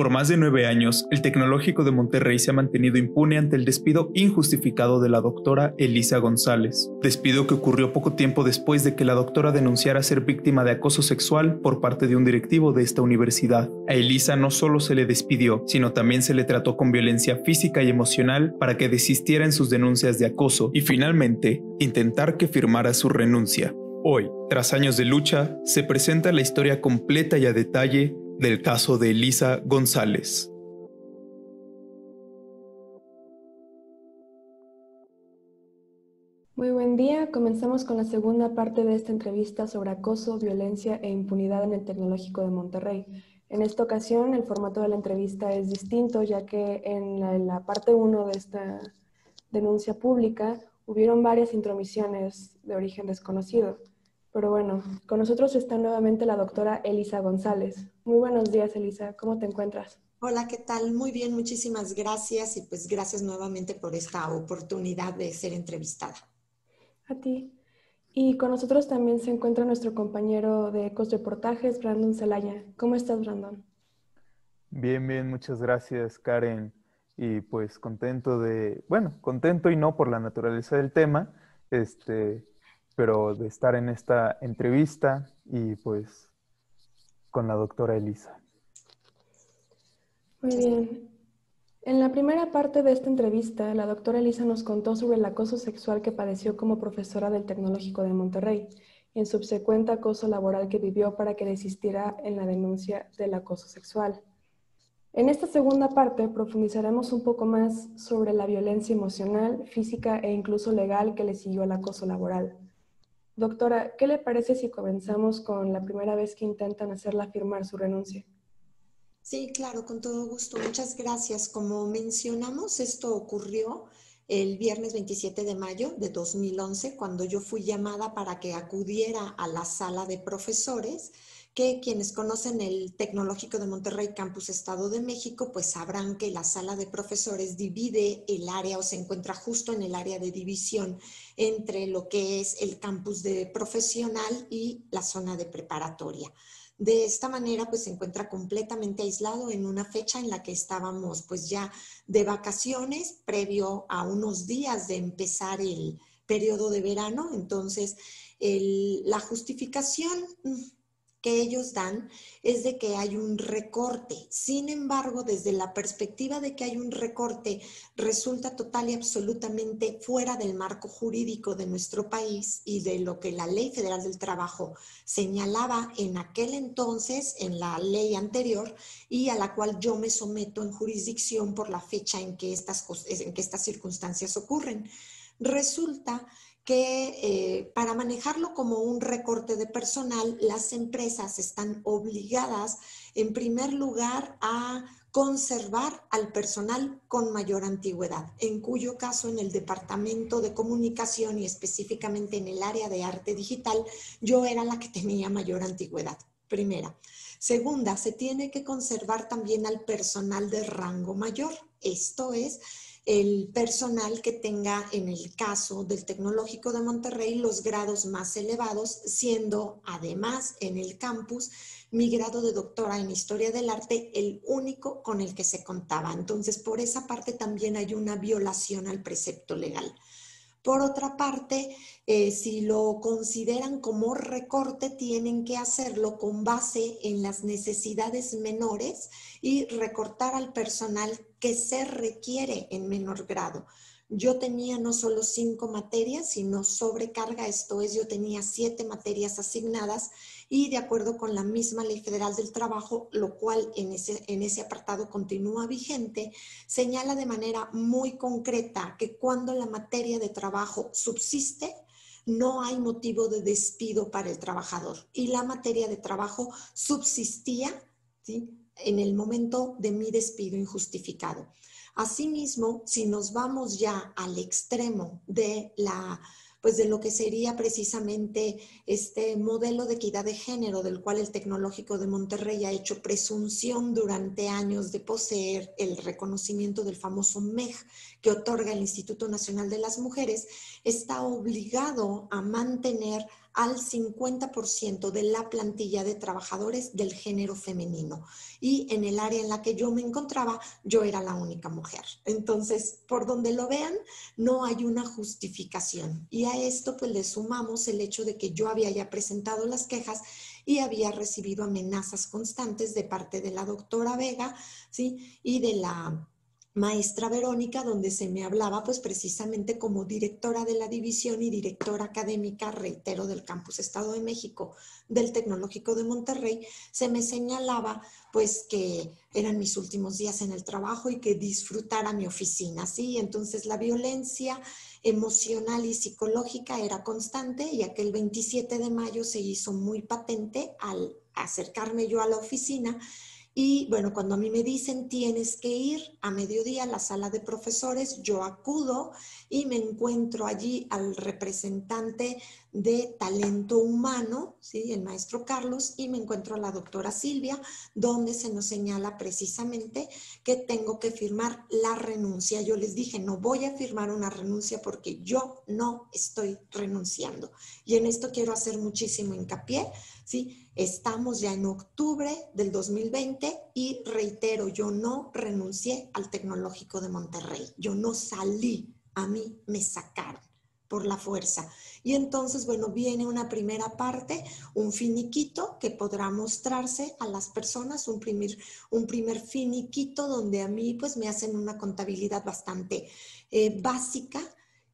Por más de nueve años, el Tecnológico de Monterrey se ha mantenido impune ante el despido injustificado de la doctora Elisa González, despido que ocurrió poco tiempo después de que la doctora denunciara ser víctima de acoso sexual por parte de un directivo de esta universidad. A Elisa no solo se le despidió, sino también se le trató con violencia física y emocional para que desistiera en sus denuncias de acoso y finalmente intentar que firmara su renuncia. Hoy, tras años de lucha, se presenta la historia completa y a detalle del caso de Elisa González. Muy buen día, comenzamos con la segunda parte de esta entrevista sobre acoso, violencia e impunidad en el Tecnológico de Monterrey. En esta ocasión el formato de la entrevista es distinto ya que en la, parte 1 de esta denuncia pública hubieron varias intromisiones de origen desconocido. Pero bueno, con nosotros está nuevamente la doctora Elisa González. Muy buenos días, Elisa. ¿Cómo te encuentras? Hola, ¿qué tal? Muy bien, muchísimas gracias y pues gracias nuevamente por esta oportunidad de ser entrevistada. A ti. Y con nosotros también se encuentra nuestro compañero de Ecos Reportajes, Brandon Zelaya. ¿Cómo estás, Brandon? Bien, bien, muchas gracias, Karen. Y pues contento de, bueno, contento y no por la naturaleza del tema, este, pero de estar en esta entrevista y pues con la doctora Elisa. Muy bien. En la primera parte de esta entrevista, la doctora Elisa nos contó sobre el acoso sexual que padeció como profesora del Tecnológico de Monterrey y en subsecuente acoso laboral que vivió para que desistiera en la denuncia del acoso sexual. En esta segunda parte profundizaremos un poco más sobre la violencia emocional, física e incluso legal que le siguió al acoso laboral. Doctora, ¿qué le parece si comenzamos con la primera vez que intentan hacerla firmar su renuncia? Sí, claro, con todo gusto. Muchas gracias. Como mencionamos, esto ocurrió el viernes 27 de mayo de 2011, cuando yo fui llamada para que acudiera a la sala de profesores que quienes conocen el Tecnológico de Monterrey Campus Estado de México, pues sabrán que la sala de profesores divide el área o se encuentra justo en el área de división entre lo que es el campus de profesional y la zona de preparatoria. De esta manera, pues se encuentra completamente aislado en una fecha en la que estábamos pues ya de vacaciones, previo a unos días de empezar el periodo de verano. Entonces, la justificación mm, que ellos dan es de que hay un recorte. Sin embargo, desde la perspectiva de que hay un recorte, resulta total y absolutamente fuera del marco jurídico de nuestro país y de lo que la Ley Federal del Trabajo señalaba en aquel entonces, en la ley anterior, y a la cual yo me someto en jurisdicción por la fecha en que estas, en que estas circunstancias ocurren. Resulta que eh, para manejarlo como un recorte de personal, las empresas están obligadas, en primer lugar, a conservar al personal con mayor antigüedad, en cuyo caso en el departamento de comunicación y específicamente en el área de arte digital, yo era la que tenía mayor antigüedad, primera. Segunda, se tiene que conservar también al personal de rango mayor, esto es, el personal que tenga en el caso del Tecnológico de Monterrey los grados más elevados, siendo además en el campus mi grado de doctora en historia del arte el único con el que se contaba. Entonces, por esa parte también hay una violación al precepto legal. Por otra parte, eh, si lo consideran como recorte, tienen que hacerlo con base en las necesidades menores y recortar al personal que se requiere en menor grado. Yo tenía no solo cinco materias, sino sobrecarga, esto es, yo tenía siete materias asignadas y de acuerdo con la misma Ley Federal del Trabajo, lo cual en ese, en ese apartado continúa vigente, señala de manera muy concreta que cuando la materia de trabajo subsiste, no hay motivo de despido para el trabajador y la materia de trabajo subsistía en el momento de mi despido injustificado. Asimismo, si nos vamos ya al extremo de la pues de lo que sería precisamente este modelo de equidad de género del cual el Tecnológico de Monterrey ha hecho presunción durante años de poseer el reconocimiento del famoso MEG que otorga el Instituto Nacional de las Mujeres, está obligado a mantener al 50% de la plantilla de trabajadores del género femenino. Y en el área en la que yo me encontraba, yo era la única mujer. Entonces, por donde lo vean, no hay una justificación. Y a esto pues le sumamos el hecho de que yo había ya presentado las quejas y había recibido amenazas constantes de parte de la doctora Vega, ¿sí? Y de la maestra Verónica, donde se me hablaba pues precisamente como directora de la división y directora académica, reitero, del Campus Estado de México del Tecnológico de Monterrey, se me señalaba pues que eran mis últimos días en el trabajo y que disfrutara mi oficina, ¿sí? Entonces la violencia emocional y psicológica era constante y aquel 27 de mayo se hizo muy patente al acercarme yo a la oficina y bueno, cuando a mí me dicen tienes que ir a mediodía a la sala de profesores, yo acudo y me encuentro allí al representante de talento humano, ¿sí? el maestro Carlos, y me encuentro a la doctora Silvia, donde se nos señala precisamente que tengo que firmar la renuncia. Yo les dije, no voy a firmar una renuncia porque yo no estoy renunciando. Y en esto quiero hacer muchísimo hincapié, ¿sí? Estamos ya en octubre del 2020 y reitero, yo no renuncié al tecnológico de Monterrey, yo no salí, a mí me sacaron por la fuerza. Y entonces, bueno, viene una primera parte, un finiquito que podrá mostrarse a las personas, un primer, un primer finiquito donde a mí pues me hacen una contabilidad bastante eh, básica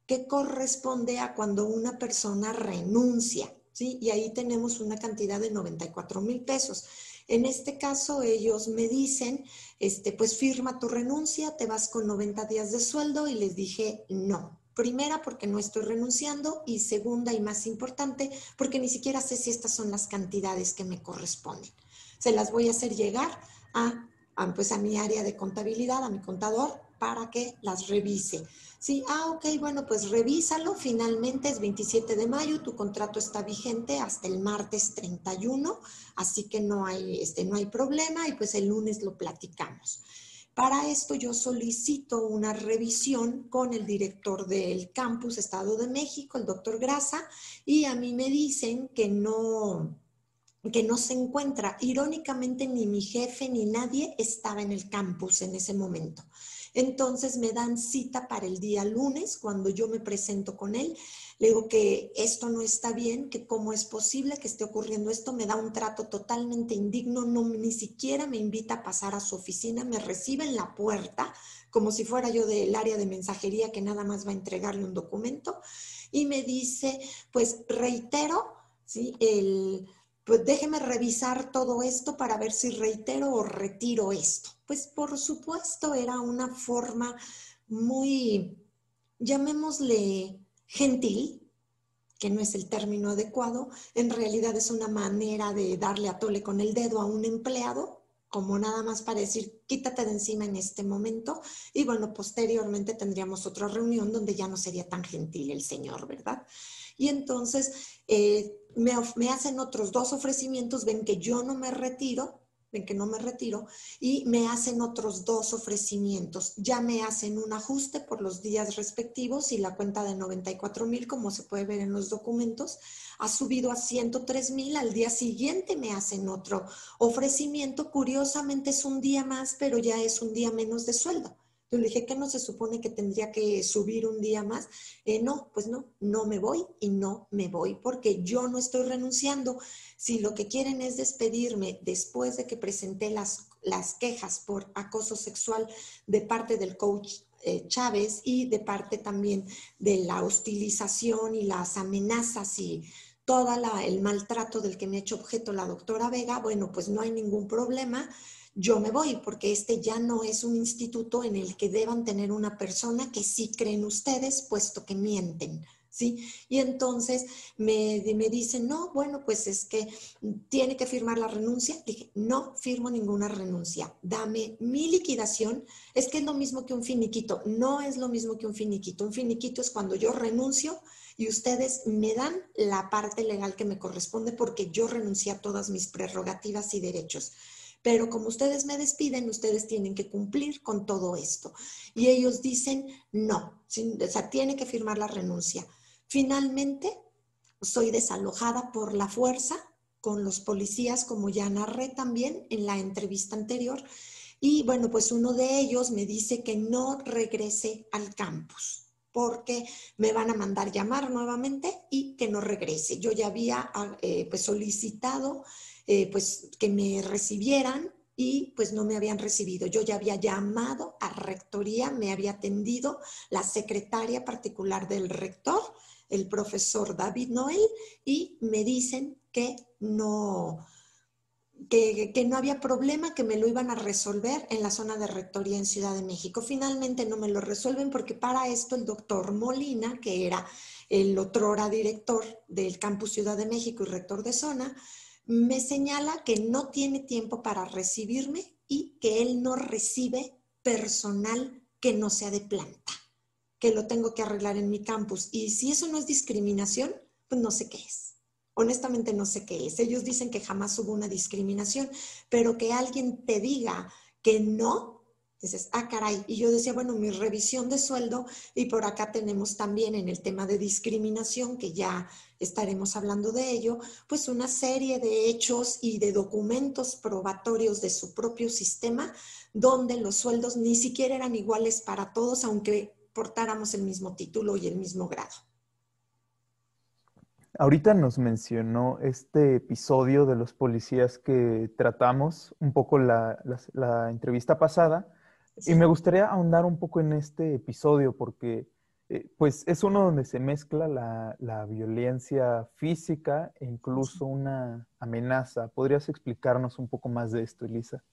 que corresponde a cuando una persona renuncia, ¿sí? Y ahí tenemos una cantidad de 94 mil pesos. En este caso, ellos me dicen, este, pues firma tu renuncia, te vas con 90 días de sueldo y les dije, no, Primera, porque no estoy renunciando y segunda y más importante, porque ni siquiera sé si estas son las cantidades que me corresponden. Se las voy a hacer llegar a, pues a mi área de contabilidad, a mi contador, para que las revise. Sí, ah, ok, bueno, pues revísalo. Finalmente es 27 de mayo, tu contrato está vigente hasta el martes 31, así que no hay, este, no hay problema y pues el lunes lo platicamos. Para esto yo solicito una revisión con el director del campus Estado de México, el doctor Grasa, y a mí me dicen que no, que no se encuentra. Irónicamente, ni mi jefe ni nadie estaba en el campus en ese momento. Entonces me dan cita para el día lunes, cuando yo me presento con él. Le digo que esto no está bien, que cómo es posible que esté ocurriendo esto, me da un trato totalmente indigno, no ni siquiera me invita a pasar a su oficina, me recibe en la puerta como si fuera yo del área de mensajería que nada más va a entregarle un documento y me dice, pues reitero, ¿sí? El, pues déjeme revisar todo esto para ver si reitero o retiro esto. Pues por supuesto era una forma muy, llamémosle, gentil, que no es el término adecuado, en realidad es una manera de darle a tole con el dedo a un empleado, como nada más para decir, quítate de encima en este momento, y bueno, posteriormente tendríamos otra reunión donde ya no sería tan gentil el señor, ¿verdad? Y entonces eh, me, me hacen otros dos ofrecimientos, ven que yo no me retiro, ven que no me retiro, y me hacen otros dos ofrecimientos. Ya me hacen un ajuste por los días respectivos y la cuenta de 94 mil, como se puede ver en los documentos, ha subido a 103 mil. Al día siguiente me hacen otro ofrecimiento. Curiosamente es un día más, pero ya es un día menos de sueldo. Yo le dije, ¿qué no se supone que tendría que subir un día más? Eh, no, pues no, no me voy y no me voy porque yo no estoy renunciando. Si lo que quieren es despedirme después de que presenté las, las quejas por acoso sexual de parte del coach eh, Chávez y de parte también de la hostilización y las amenazas y todo el maltrato del que me ha hecho objeto la doctora Vega, bueno, pues no hay ningún problema yo me voy, porque este ya no es un instituto en el que deban tener una persona que sí creen ustedes, puesto que mienten. ¿Sí? Y entonces me, me dicen, no, bueno, pues es que tiene que firmar la renuncia. Dije, no firmo ninguna renuncia, dame mi liquidación. Es que es lo mismo que un finiquito, no es lo mismo que un finiquito. Un finiquito es cuando yo renuncio y ustedes me dan la parte legal que me corresponde porque yo renuncié a todas mis prerrogativas y derechos pero como ustedes me despiden, ustedes tienen que cumplir con todo esto. Y ellos dicen, no, o sea, tiene que firmar la renuncia. Finalmente, soy desalojada por la fuerza con los policías, como ya narré también en la entrevista anterior. Y bueno, pues uno de ellos me dice que no regrese al campus porque me van a mandar llamar nuevamente y que no regrese. Yo ya había eh, pues solicitado eh, pues que me recibieran y pues no me habían recibido. Yo ya había llamado a rectoría, me había atendido la secretaria particular del rector, el profesor David Noel, y me dicen que no, que, no había problema, que me lo iban a resolver en la zona de rectoría en Ciudad de México. Finalmente no me lo resuelven porque para esto el doctor Molina, que era el otrora director del campus Ciudad de México y rector de zona, me señala que no tiene tiempo para recibirme y que él no recibe personal que no sea de planta, que lo tengo que arreglar en mi campus. Y si eso no es discriminación, pues no sé qué es. Honestamente no sé qué es. Ellos dicen que jamás hubo una discriminación, pero que alguien te diga que no, dices, ah, caray. Y yo decía, bueno, mi revisión de sueldo y por acá tenemos también en el tema de discriminación, que ya estaremos hablando de ello, pues una serie de hechos y de documentos probatorios de su propio sistema, donde los sueldos ni siquiera eran iguales para todos, aunque portáramos el mismo título y el mismo grado. Ahorita nos mencionó este episodio de los policías que tratamos un poco la, entrevista pasada y me gustaría ahondar un poco en este episodio porque eh, pues es uno donde se mezcla la, violencia física e incluso una amenaza. ¿Podrías explicarnos un poco más de esto, Elisa?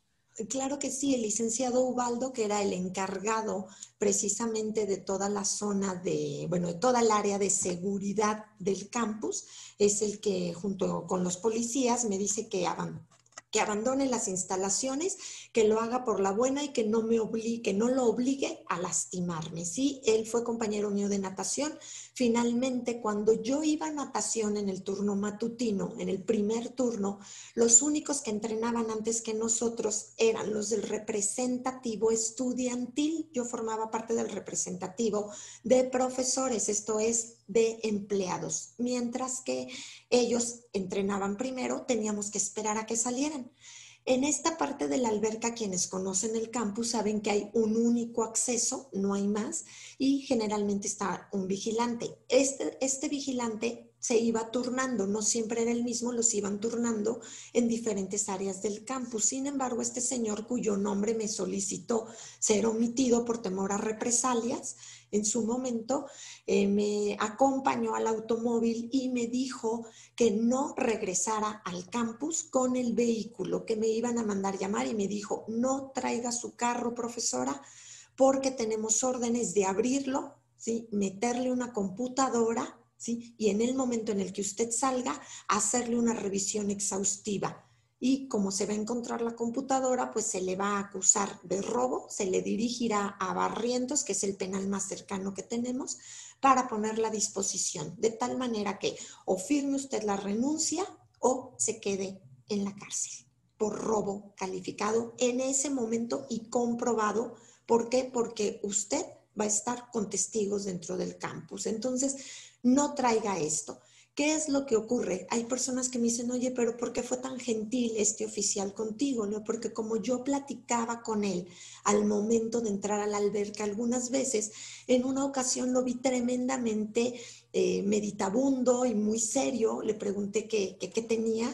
Claro que sí, el licenciado Ubaldo, que era el encargado precisamente de toda la zona de, bueno, de toda el área de seguridad del campus, es el que junto con los policías me dice que que abandone las instalaciones, que lo haga por la buena y que no me obligue, que no lo obligue a lastimarme. Sí, él fue compañero mío de natación. Finalmente, cuando yo iba a natación en el turno matutino, en el primer turno, los únicos que entrenaban antes que nosotros eran los del representativo estudiantil. Yo formaba parte del representativo de profesores, esto es de empleados. Mientras que ellos entrenaban primero, teníamos que esperar a que salieran. En esta parte de la alberca, quienes conocen el campus saben que hay un único acceso, no hay más, y generalmente está un vigilante. Este, este vigilante se iba turnando, no siempre era el mismo, los iban turnando en diferentes áreas del campus. Sin embargo, este señor cuyo nombre me solicitó ser omitido por temor a represalias, en su momento eh, me acompañó al automóvil y me dijo que no regresara al campus con el vehículo, que me iban a mandar llamar y me dijo, no traiga su carro, profesora, porque tenemos órdenes de abrirlo, ¿sí? meterle una computadora y en el momento en el que usted salga, hacerle una revisión exhaustiva. Y como se va a encontrar la computadora, pues se le va a acusar de robo, se le dirigirá a Barrientos, que es el penal más cercano que tenemos, para ponerla a disposición, de tal manera que o firme usted la renuncia o se quede en la cárcel por robo calificado en ese momento y comprobado. ¿Por qué? Porque usted va a estar con testigos dentro del campus. Entonces, no traiga esto. ¿Qué es lo que ocurre? Hay personas que me dicen, oye, pero ¿por qué fue tan gentil este oficial contigo? ¿No? Porque como yo platicaba con él al momento de entrar a la alberca algunas veces, en una ocasión lo vi tremendamente eh, meditabundo y muy serio. Le pregunté qué, qué, tenía.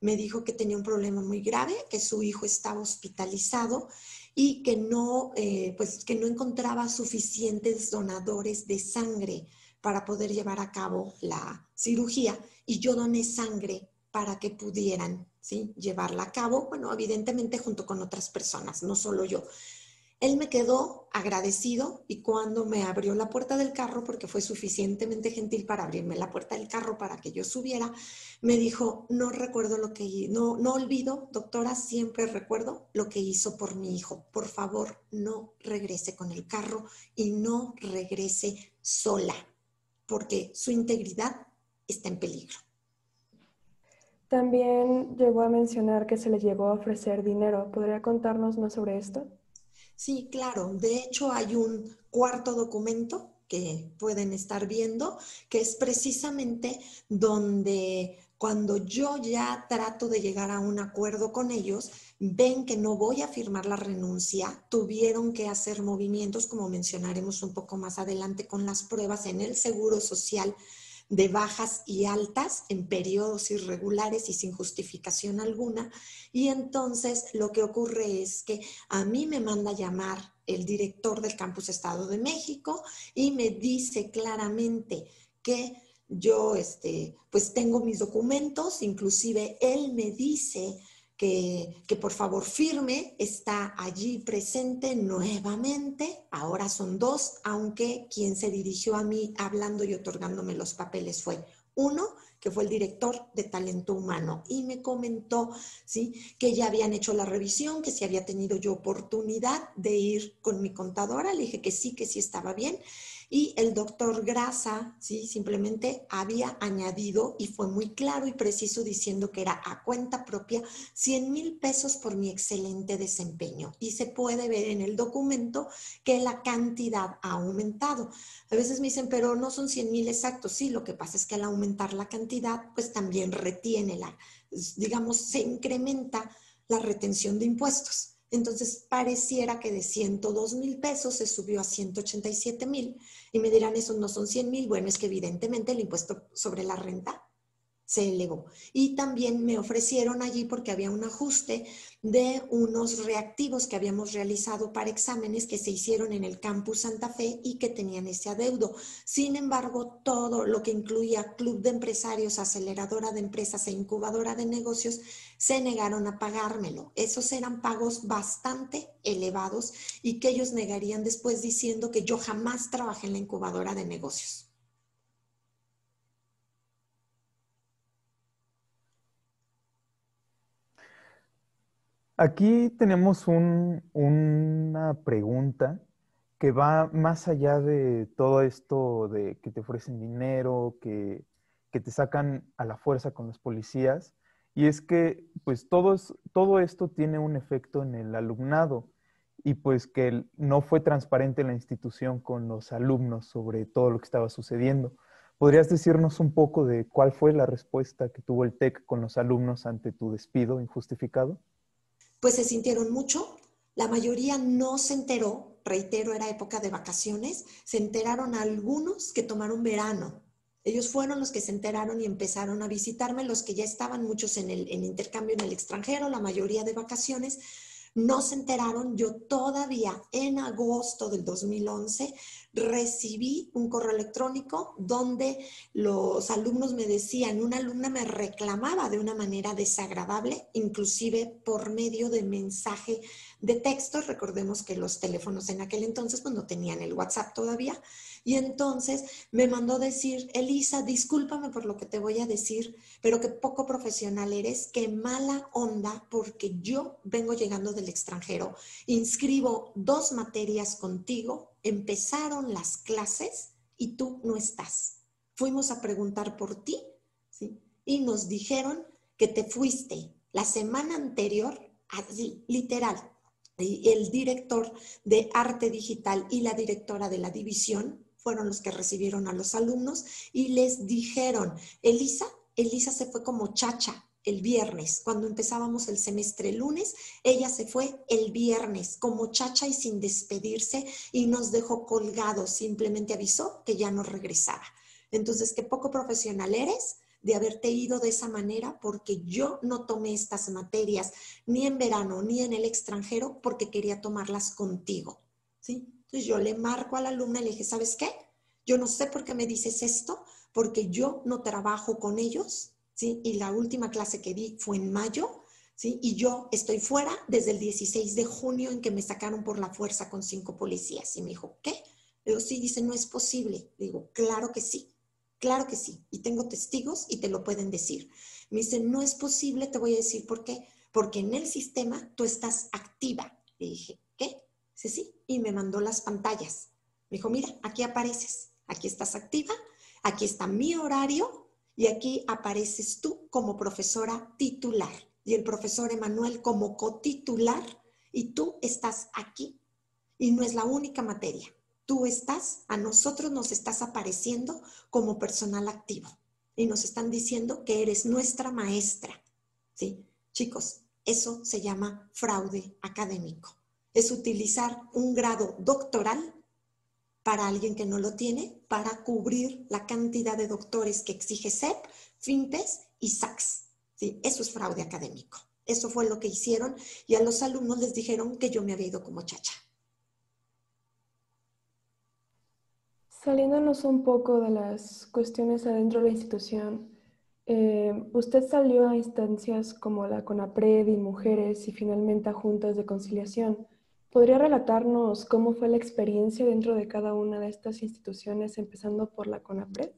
Me dijo que tenía un problema muy grave, que su hijo estaba hospitalizado y que no, eh, pues, que no encontraba suficientes donadores de sangre para poder llevar a cabo la cirugía y yo doné sangre para que pudieran ¿sí? llevarla a cabo, bueno, evidentemente junto con otras personas, no solo yo. Él me quedó agradecido y cuando me abrió la puerta del carro, porque fue suficientemente gentil para abrirme la puerta del carro para que yo subiera, me dijo, no recuerdo lo que, no, no olvido, doctora, siempre recuerdo lo que hizo por mi hijo. Por favor, no regrese con el carro y no regrese sola porque su integridad está en peligro. También llegó a mencionar que se le llegó a ofrecer dinero. ¿Podría contarnos más sobre esto? Sí, claro. De hecho, hay un cuarto documento que pueden estar viendo, que es precisamente donde cuando yo ya trato de llegar a un acuerdo con ellos, ven que no voy a firmar la renuncia, tuvieron que hacer movimientos, como mencionaremos un poco más adelante con las pruebas en el Seguro Social de bajas y altas en periodos irregulares y sin justificación alguna. Y entonces lo que ocurre es que a mí me manda llamar el director del Campus Estado de México y me dice claramente que yo, este, pues tengo mis documentos, inclusive él me dice que, por favor firme, está allí presente nuevamente. Ahora son dos, aunque quien se dirigió a mí hablando y otorgándome los papeles fue uno, que fue el director de talento humano, y me comentó, ¿sí? Que ya habían hecho la revisión, que si había tenido yo oportunidad de ir con mi contadora, le dije que sí, que sí estaba bien, y el doctor Grasa, ¿sí? simplemente había añadido y fue muy claro y preciso diciendo que era a cuenta propia 100 mil pesos por mi excelente desempeño. Y se puede ver en el documento que la cantidad ha aumentado. A veces me dicen, pero no son 100 mil exactos. Sí, lo que pasa es que al aumentar la cantidad, pues también retiene la, digamos, se incrementa la retención de impuestos. Entonces pareciera que de 102 mil pesos se subió a 187 mil y me dirán, esos no son 100 mil. Bueno, es que evidentemente el impuesto sobre la renta se elevó. Y también me ofrecieron allí porque había un ajuste de unos reactivos que habíamos realizado para exámenes que se hicieron en el campus Santa Fe y que tenían ese adeudo. Sin embargo, todo lo que incluía club de empresarios, aceleradora de empresas e incubadora de negocios, se negaron a pagármelo. Esos eran pagos bastante elevados y que ellos negarían después diciendo que yo jamás trabajé en la incubadora de negocios. Aquí tenemos una pregunta que va más allá de todo esto de que te ofrecen dinero, que, te sacan a la fuerza con los policías. Y es que, pues, todo, todo esto tiene un efecto en el alumnado y pues que no fue transparente la institución con los alumnos sobre todo lo que estaba sucediendo. ¿Podrías decirnos un poco de cuál fue la respuesta que tuvo el TEC con los alumnos ante tu despido injustificado? Pues se sintieron mucho. La mayoría no se enteró, reitero, era época de vacaciones, se enteraron algunos que tomaron verano. Ellos fueron los que se enteraron y empezaron a visitarme, los que ya estaban muchos en el intercambio en el extranjero, la mayoría de vacaciones, no se enteraron. Yo todavía en agosto del 2011 recibí un correo electrónico donde los alumnos me decían, una alumna me reclamaba de una manera desagradable, inclusive por medio de mensaje de texto. Recordemos que los teléfonos en aquel entonces pues, no tenían el WhatsApp todavía. Y entonces me mandó decir, Elisa, discúlpame por lo que te voy a decir, pero que poco profesional eres, qué mala onda, porque yo vengo llegando del extranjero, inscribo dos materias contigo, empezaron las clases y tú no estás. Fuimos a preguntar por ti. Y nos dijeron que te fuiste la semana anterior, literal, el director de arte digital y la directora de la división fueron los que recibieron a los alumnos y les dijeron, Elisa, Elisa se fue como chacha el viernes, cuando empezábamos el semestre lunes, ella se fue el viernes como chacha y sin despedirse y nos dejó colgados, simplemente avisó que ya no regresaba. Entonces, qué poco profesional eres, de haberte ido de esa manera porque yo no tomé estas materias ni en verano ni en el extranjero porque quería tomarlas contigo. ¿sí? Entonces yo le marco a la alumna y le dije, ¿sabes qué? Yo no sé por qué me dices esto, porque yo no trabajo con ellos, Y la última clase que di fue en mayo, ¿sí? Y yo estoy fuera desde el 16 de junio en que me sacaron por la fuerza con cinco policías. Y me dijo, ¿qué? Le digo, sí, dice, no es posible. Le digo, claro que sí. Claro que sí, y tengo testigos y te lo pueden decir. Me dice, no es posible, te voy a decir por qué. Porque en el sistema tú estás activa. Le dije, ¿qué? Sí, sí, y me mandó las pantallas. Me dijo, mira, aquí apareces, aquí estás activa, aquí está mi horario y aquí apareces tú como profesora titular y el profesor Emanuel como cotitular y tú estás aquí. Y no es la única materia. tú estás, a nosotros nos estás apareciendo como personal activo y nos están diciendo que eres nuestra maestra. ¿Sí? Chicos, eso se llama fraude académico. Es utilizar un grado doctoral para alguien que no lo tiene para cubrir la cantidad de doctores que exige CEP, FINTES y SACS. ¿Sí? Eso es fraude académico. Eso fue lo que hicieron y a los alumnos les dijeron que yo me había ido como chacha. Saliéndonos un poco de las cuestiones adentro de la institución, eh, usted salió a instancias como la CONAPRED y Mujeres y finalmente a juntas de conciliación. ¿Podría relatarnos cómo fue la experiencia dentro de cada una de estas instituciones, empezando por la CONAPRED?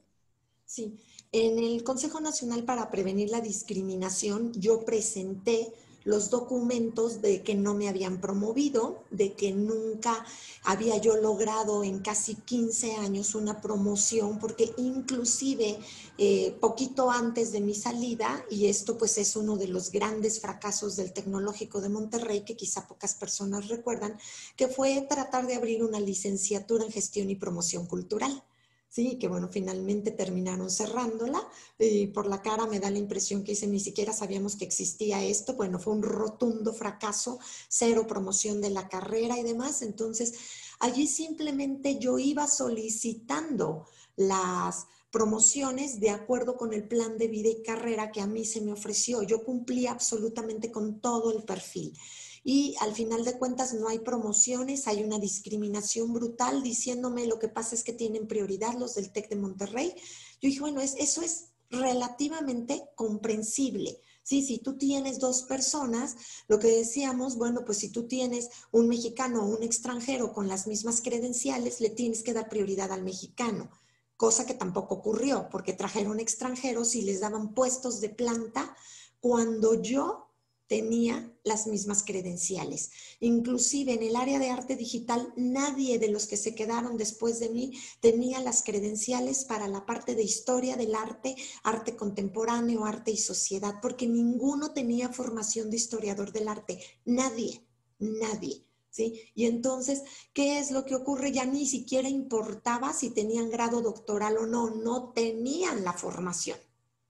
Sí, en el Consejo Nacional para Prevenir la Discriminación yo presenté los documentos de que no me habían promovido, de que nunca había yo logrado en casi 15 años una promoción, porque inclusive eh, poquito antes de mi salida, y esto pues es uno de los grandes fracasos del Tecnológico de Monterrey, que quizá pocas personas recuerdan, que fue tratar de abrir una licenciatura en gestión y promoción cultural. Sí, que bueno, finalmente terminaron cerrándola y por la cara me da la impresión que ni siquiera sabíamos que existía esto. Bueno, fue un rotundo fracaso, cero promoción de la carrera y demás. Entonces, allí simplemente yo iba solicitando las promociones de acuerdo con el plan de vida y carrera que a mí se me ofreció. Yo cumplía absolutamente con todo el perfil y al final de cuentas no hay promociones, hay una discriminación brutal diciéndome lo que pasa es que tienen prioridad los del TEC de Monterrey. Yo dije, bueno, eso es relativamente comprensible. Sí, si tú tienes dos personas, lo que decíamos, bueno, pues si tú tienes un mexicano o un extranjero con las mismas credenciales, le tienes que dar prioridad al mexicano, cosa que tampoco ocurrió, porque trajeron extranjeros y les daban puestos de planta cuando yo tenía las mismas credenciales. Inclusive en el área de arte digital, nadie de los que se quedaron después de mí tenía las credenciales para la parte de historia del arte, arte contemporáneo, arte y sociedad, porque ninguno tenía formación de historiador del arte. Nadie, nadie. ¿Sí? Y entonces, ¿qué es lo que ocurre? Ya ni siquiera importaba si tenían grado doctoral o no, no tenían la formación.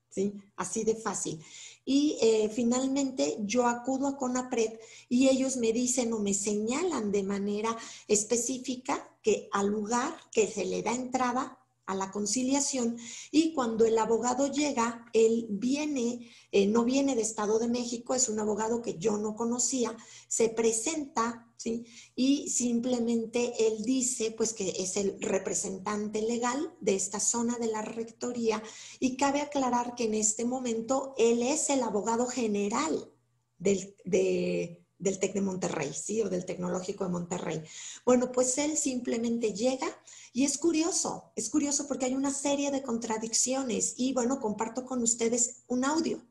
¿Sí? Así de fácil. Y eh, finalmente yo acudo a CONAPRED y ellos me dicen o me señalan de manera específica que al lugar que se le da entrada a la conciliación y cuando el abogado llega, él viene, eh, no viene de Estado de México, es un abogado que yo no conocía, se presenta ¿sí? Y simplemente él dice, pues, que es el representante legal de esta zona de la rectoría y cabe aclarar que en este momento él es el abogado general del, del TEC de Monterrey, ¿sí? O del Tecnológico de Monterrey. Bueno, pues él simplemente llega y es curioso, es curioso porque hay una serie de contradicciones y bueno, comparto con ustedes un audio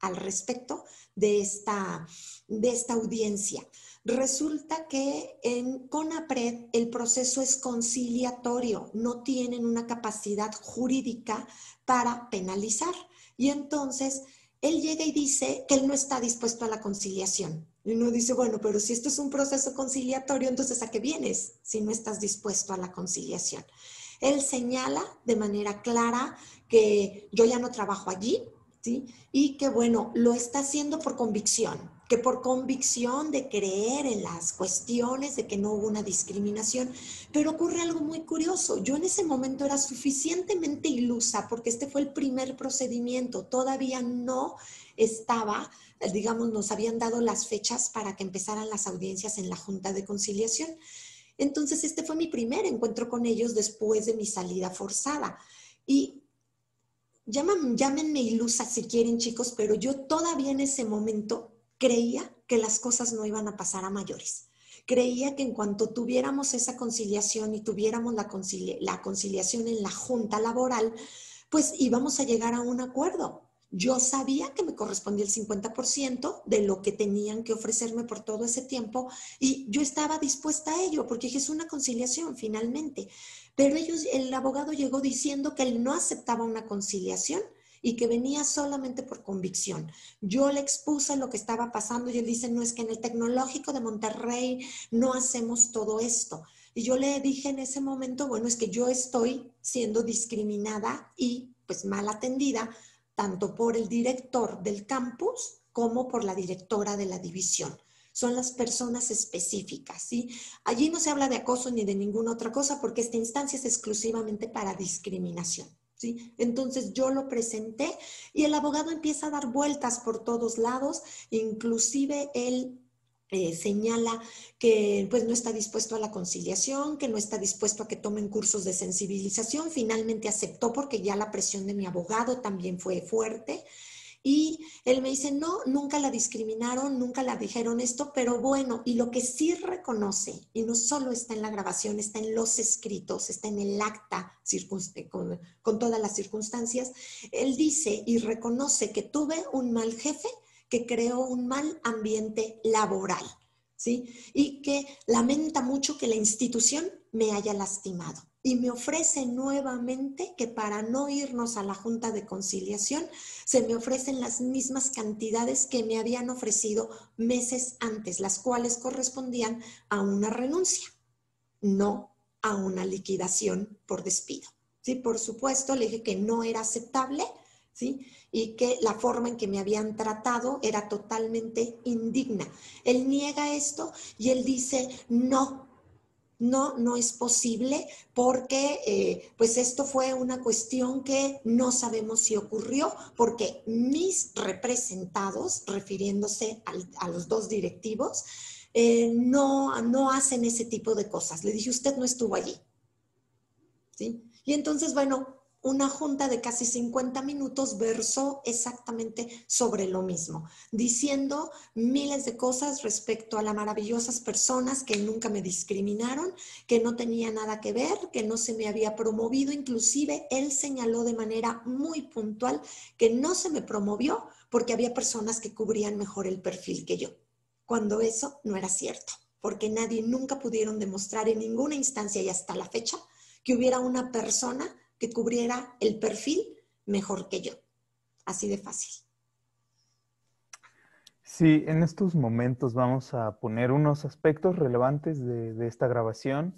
al respecto de esta, de esta audiencia. Resulta que en CONAPRED el proceso es conciliatorio, no tienen una capacidad jurídica para penalizar. Y entonces él llega y dice que él no está dispuesto a la conciliación. Y uno dice, bueno, pero si esto es un proceso conciliatorio, entonces ¿a qué vienes si no estás dispuesto a la conciliación? Él señala de manera clara que yo ya no trabajo allí, ¿sí? Y que, bueno, lo está haciendo por convicción que por convicción de creer en las cuestiones de que no hubo una discriminación, pero ocurre algo muy curioso. Yo en ese momento era suficientemente ilusa porque este fue el primer procedimiento, todavía no estaba, digamos, nos habían dado las fechas para que empezaran las audiencias en la Junta de Conciliación. Entonces, este fue mi primer encuentro con ellos después de mi salida forzada. Y llámenme ilusa si quieren, chicos, pero yo todavía en ese momento creía que las cosas no iban a pasar a mayores. Creía que en cuanto tuviéramos esa conciliación y tuviéramos la, conciliación en la junta laboral, pues íbamos a llegar a un acuerdo. Yo sabía que me correspondía el 50% de lo que tenían que ofrecerme por todo ese tiempo y yo estaba dispuesta a ello porque es una conciliación finalmente. Pero ellos, el abogado llegó diciendo que él no aceptaba una conciliación y que venía solamente por convicción. Yo le expuse lo que estaba pasando y él dice, no es que en el tecnológico de Monterrey no hacemos todo esto. Y yo le dije en ese momento, bueno, es que yo estoy siendo discriminada y pues mal atendida tanto por el director del campus como por la directora de la división. Son las personas específicas, ¿sí? Allí no se habla de acoso ni de ninguna otra cosa porque esta instancia es exclusivamente para discriminación. ¿Sí? Entonces yo lo presenté y el abogado empieza a dar vueltas por todos lados, inclusive él eh, señala que pues no está dispuesto a la conciliación, que no está dispuesto a que tomen cursos de sensibilización. Finalmente aceptó porque ya la presión de mi abogado también fue fuerte. Y él me dice, no, nunca la discriminaron, nunca la dijeron esto, pero bueno, y lo que sí reconoce, y no solo está en la grabación, está en los escritos, está en el acta con, con todas las circunstancias, él dice y reconoce que tuve un mal jefe que creó un mal ambiente laboral, ¿sí? Y que lamenta mucho que la institución me haya lastimado. Y me ofrece nuevamente que para no irnos a la Junta de Conciliación, se me ofrecen las mismas cantidades que me habían ofrecido meses antes, las cuales correspondían a una renuncia, no a una liquidación por despido. Sí, por supuesto, le dije que no era aceptable, ¿sí? y que la forma en que me habían tratado era totalmente indigna. Él niega esto y él dice, no, no, no es posible porque eh, pues esto fue una cuestión que no sabemos si ocurrió porque mis representados, refiriéndose a los dos directivos, eh, no, no hacen ese tipo de cosas. Le dije, usted no estuvo allí. ¿Sí? Y entonces, bueno, una junta de casi 50 minutos versó exactamente sobre lo mismo, diciendo miles de cosas respecto a las maravillosas personas que nunca me discriminaron, que no tenía nada que ver, que no se me había promovido. Inclusive él señaló de manera muy puntual que no se me promovió porque había personas que cubrían mejor el perfil que yo, cuando eso no era cierto, porque nadie nunca pudieron demostrar en ninguna instancia y hasta la fecha que hubiera una persona que cubriera el perfil mejor que yo. Así de fácil. Sí, en estos momentos vamos a poner unos aspectos relevantes de, esta grabación.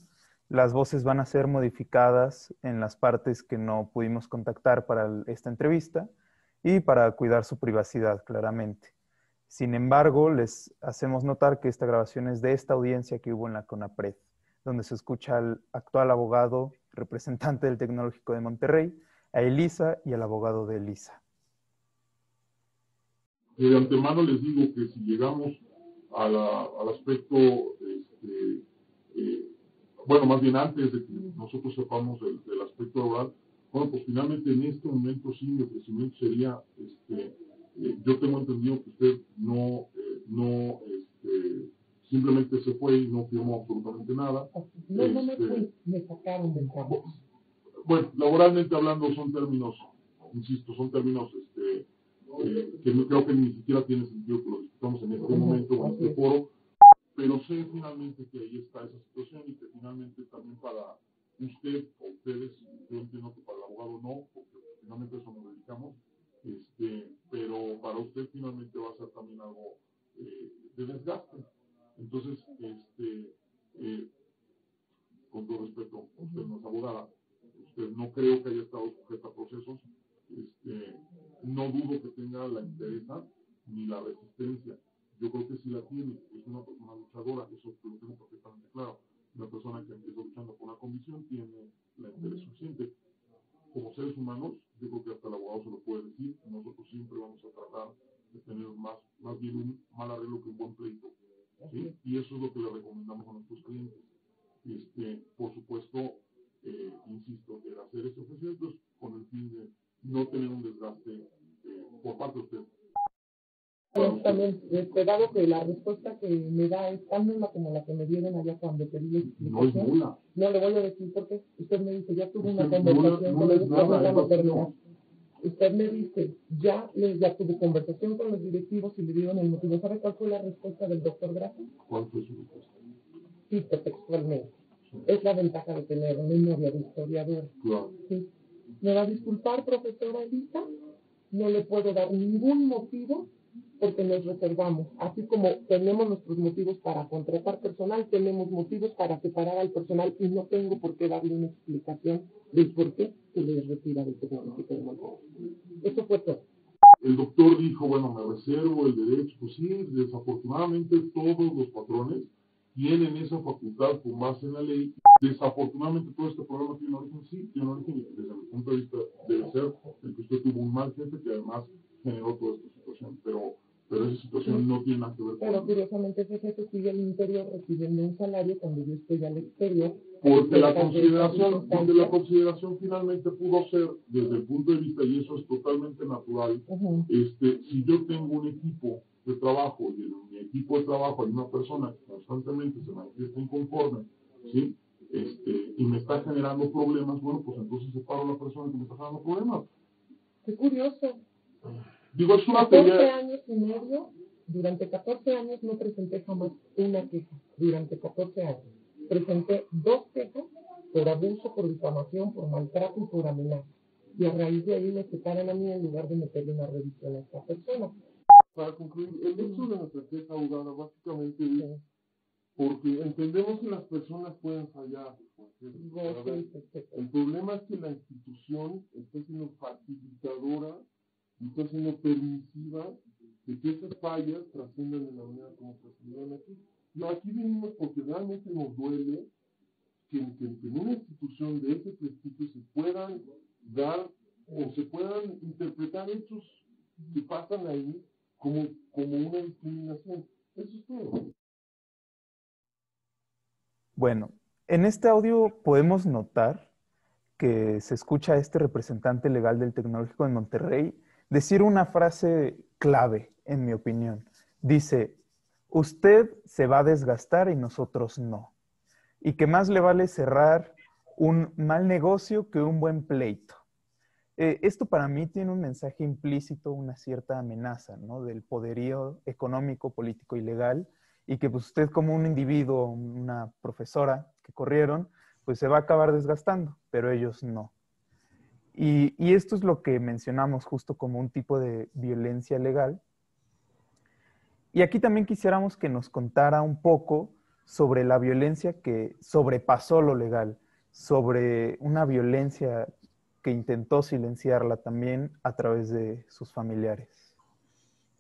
Las voces van a ser modificadas en las partes que no pudimos contactar para esta entrevista y para cuidar su privacidad, claramente. Sin embargo, les hacemos notar que esta grabación es de esta audiencia que hubo en la CONAPRED, donde se escucha al actual abogado representante del Tecnológico de Monterrey, a Elisa y al abogado de Elisa. De antemano les digo que si llegamos al aspecto, este, eh, bueno, más bien antes de que nosotros sepamos del, aspecto laboral, bueno, pues finalmente en este momento sí mi ofrecimiento sería, este, eh, yo tengo entendido que usted no, eh, no, este, simplemente se fue y no firmó absolutamente nada. No, no me fui, me sacaron del. Bueno, laboralmente hablando son términos, insisto, son términos este, eh, que no, creo que ni siquiera tiene sentido que lo discutamos en este momento, en este foro, pero sé finalmente que ahí está esa situación y que finalmente también para usted o ustedes, yo entiendo que para el abogado no, porque finalmente eso nos dedicamos, este, pero para usted finalmente va a ser también algo eh, de desgaste. Entonces, este, eh, con todo respeto, usted no es abogada, usted no creo que haya estado sujeta a procesos, este, no dudo que tenga la interés ni la resistencia. Yo creo que sí la tiene, es una persona luchadora, eso lo tengo perfectamente claro. Una persona que empieza luchando por una condición tiene la interés suficiente. Como seres humanos, yo creo que hasta el abogado se lo puede decir, nosotros siempre vamos a tratar de tener más, más bien un mal arreglo que un buen pleito. Y eso es lo que le recomendamos a nuestros clientes. Este, por supuesto, eh, insisto, el hacer ese ofrecimiento con el fin de no tener un desgaste eh, por parte de usted. También, este, dado que la respuesta que me da es tan nula como la que me dieron allá cuando pedí explicación. No es nula. No le voy a decir por qué. Usted me dice, ya tuve una conversación con el Usted me dice, ya, ya tuve conversación con los directivos y le dieron el motivo. ¿Sabe cuál fue la respuesta del doctor Gracia? ¿Cuál fue su respuesta? Sí, textualmente. Es la ventaja de tener memoria de historiador. Claro. ¿Me va a disculpar, profesora Elisa? No le puedo dar ningún motivo porque nos reservamos. Así como tenemos nuestros motivos para contratar personal, tenemos motivos para separar al personal y no tengo por qué darle una explicación del por qué se les retira del de Eso fue todo. El doctor dijo, bueno, me reservo el derecho. Pues sí, desafortunadamente todos los patrones tienen esa facultad con base en la ley. Desafortunadamente todo este problema tiene origen, sí, tiene origen y desde mi punto de vista debe ser el que usted tuvo un mal jefe que además generó toda esta situación. Pero pero esa situación no tiene nada que ver con Pero curiosamente ese jefe sigue al interior recibiendo un salario cuando yo estoy al exterior. Porque la consideración, porque la consideración finalmente pudo ser, desde el punto de vista, y eso es totalmente natural, este, si yo tengo un equipo de trabajo y en mi equipo de trabajo hay una persona que constantemente se manifiesta inconforme, ¿sí? Este, y me está generando problemas, bueno, pues entonces separo a la persona que me está generando problemas. Qué curioso. Digo, es una 14 años y medio, durante 14 años no presenté jamás una queja, durante 14 años. Presenté dos quejas por abuso, por difamación, por maltrato y por amenaza. Y a raíz de ahí me separan a mí en lugar de meterle una revisión a esta persona. Para concluir, el hecho de nuestra queja, abogada, básicamente es porque entendemos que las personas pueden fallar. el problema es que la institución está siendo facilitadora está siendo permisiva de que esas fallas trasciendan de la manera como trascendieron aquí. Y aquí venimos porque realmente nos duele que, en una institución de ese prestigio se puedan dar o se puedan interpretar hechos que pasan ahí como, como una discriminación. Eso es todo. Bueno, en este audio podemos notar que se escucha a este representante legal del Tecnológico de Monterrey decir una frase clave, en mi opinión. Dice, usted se va a desgastar y nosotros no. Y que más le vale cerrar un mal negocio que un buen pleito. Eh, esto para mí tiene un mensaje implícito, una cierta amenaza, ¿no? Del poderío económico, político y legal, y que pues, usted como un individuo, una profesora que corrieron, pues se va a acabar desgastando, pero ellos no. Y, esto es lo que mencionamos justo como un tipo de violencia legal. Y aquí también quisiéramos que nos contara un poco sobre la violencia que sobrepasó lo legal, sobre una violencia que intentó silenciarla también a través de sus familiares.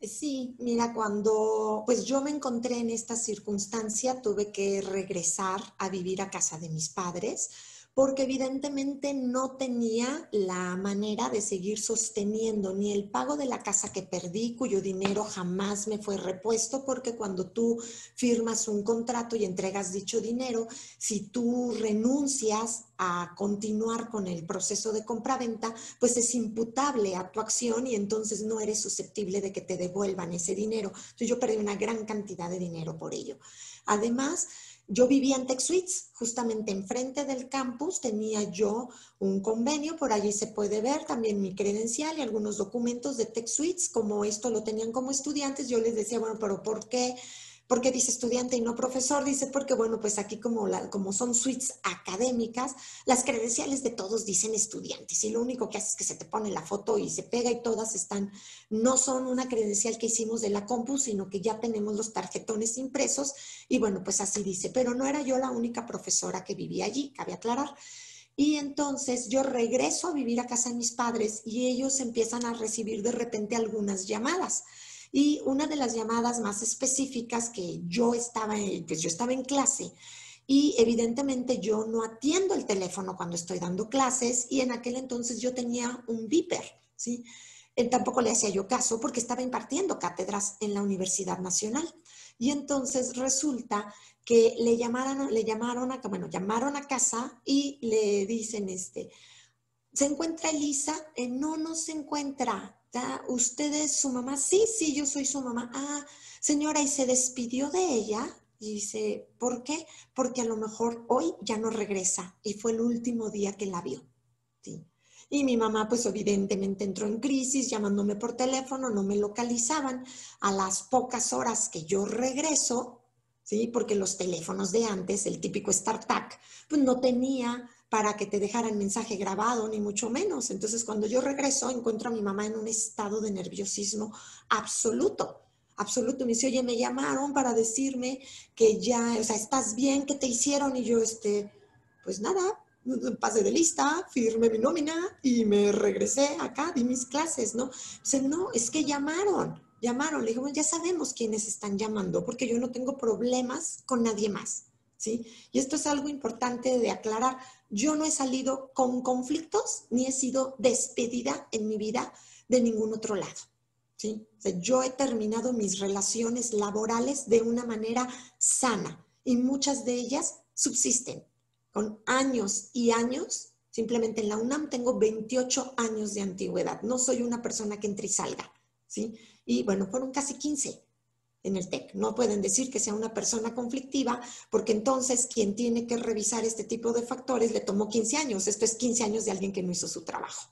Sí, mira, cuando pues yo me encontré en esta circunstancia, tuve que regresar a vivir a casa de mis padres porque evidentemente no tenía la manera de seguir sosteniendo ni el pago de la casa que perdí, cuyo dinero jamás me fue repuesto, porque cuando tú firmas un contrato y entregas dicho dinero, si tú renuncias a continuar con el proceso de compraventa, pues es imputable a tu acción y entonces no eres susceptible de que te devuelvan ese dinero. Entonces yo perdí una gran cantidad de dinero por ello. Además, yo vivía en TechSuites, justamente enfrente del campus tenía yo un convenio, por allí se puede ver también mi credencial y algunos documentos de TechSuites, como esto lo tenían como estudiantes, yo les decía, bueno, pero ¿por qué? ¿Por qué dice estudiante y no profesor? Dice porque, bueno, pues aquí como, como son suites académicas, las credenciales de todos dicen estudiantes y lo único que hace es que se te pone la foto y se pega y todas están, no son una credencial que hicimos de la compu, sino que ya tenemos los tarjetones impresos y bueno, pues así dice, pero no era yo la única profesora que vivía allí, cabe aclarar. Y entonces yo regreso a vivir a casa de mis padres y ellos empiezan a recibir de repente algunas llamadas. Y una de las llamadas más específicas que yo estaba, pues yo estaba en clase y evidentemente yo no atiendo el teléfono cuando estoy dando clases y en aquel entonces yo tenía un viper, ¿sí? Él tampoco le hacía yo caso porque estaba impartiendo cátedras en la Universidad Nacional. Y entonces resulta que le llamaron, le llamaron a, bueno, llamaron a casa y le dicen, este, ¿se encuentra Elisa? Eh, no, no se encuentra. ¿Usted es su mamá? Sí, sí, yo soy su mamá. Ah, señora, ¿y se despidió de ella? Y dice, ¿por qué? Porque a lo mejor hoy ya no regresa y fue el último día que la vio. ¿sí? Y mi mamá, pues evidentemente entró en crisis llamándome por teléfono, no me localizaban. A las pocas horas que yo regreso, ¿sí? Porque los teléfonos de antes, el típico StarTAC, pues no tenía para que te dejaran mensaje grabado, ni mucho menos. Entonces, cuando yo regreso, encuentro a mi mamá en un estado de nerviosismo absoluto, absoluto. Me dice, oye, me llamaron para decirme que ya, o sea, ¿estás bien? ¿Qué te hicieron? Y yo, este, pues nada, pasé de lista, firmé mi nómina y me regresé acá, di mis clases, ¿no? Dice, no, es que llamaron, llamaron. Le dije, bueno, ya sabemos quiénes están llamando, porque yo no tengo problemas con nadie más. ¿sí? Y esto es algo importante de aclarar. Yo no he salido con conflictos ni he sido despedida en mi vida de ningún otro lado. ¿sí? yo he terminado mis relaciones laborales de una manera sana y muchas de ellas subsisten con años y años. Simplemente en la UNAM tengo 28 años de antigüedad. No soy una persona que entre y salga. ¿sí? Y bueno, fueron casi 15 en el TEC. No pueden decir que sea una persona conflictiva porque entonces quien tiene que revisar este tipo de factores le tomó 15 años. Esto es 15 años de alguien que no hizo su trabajo.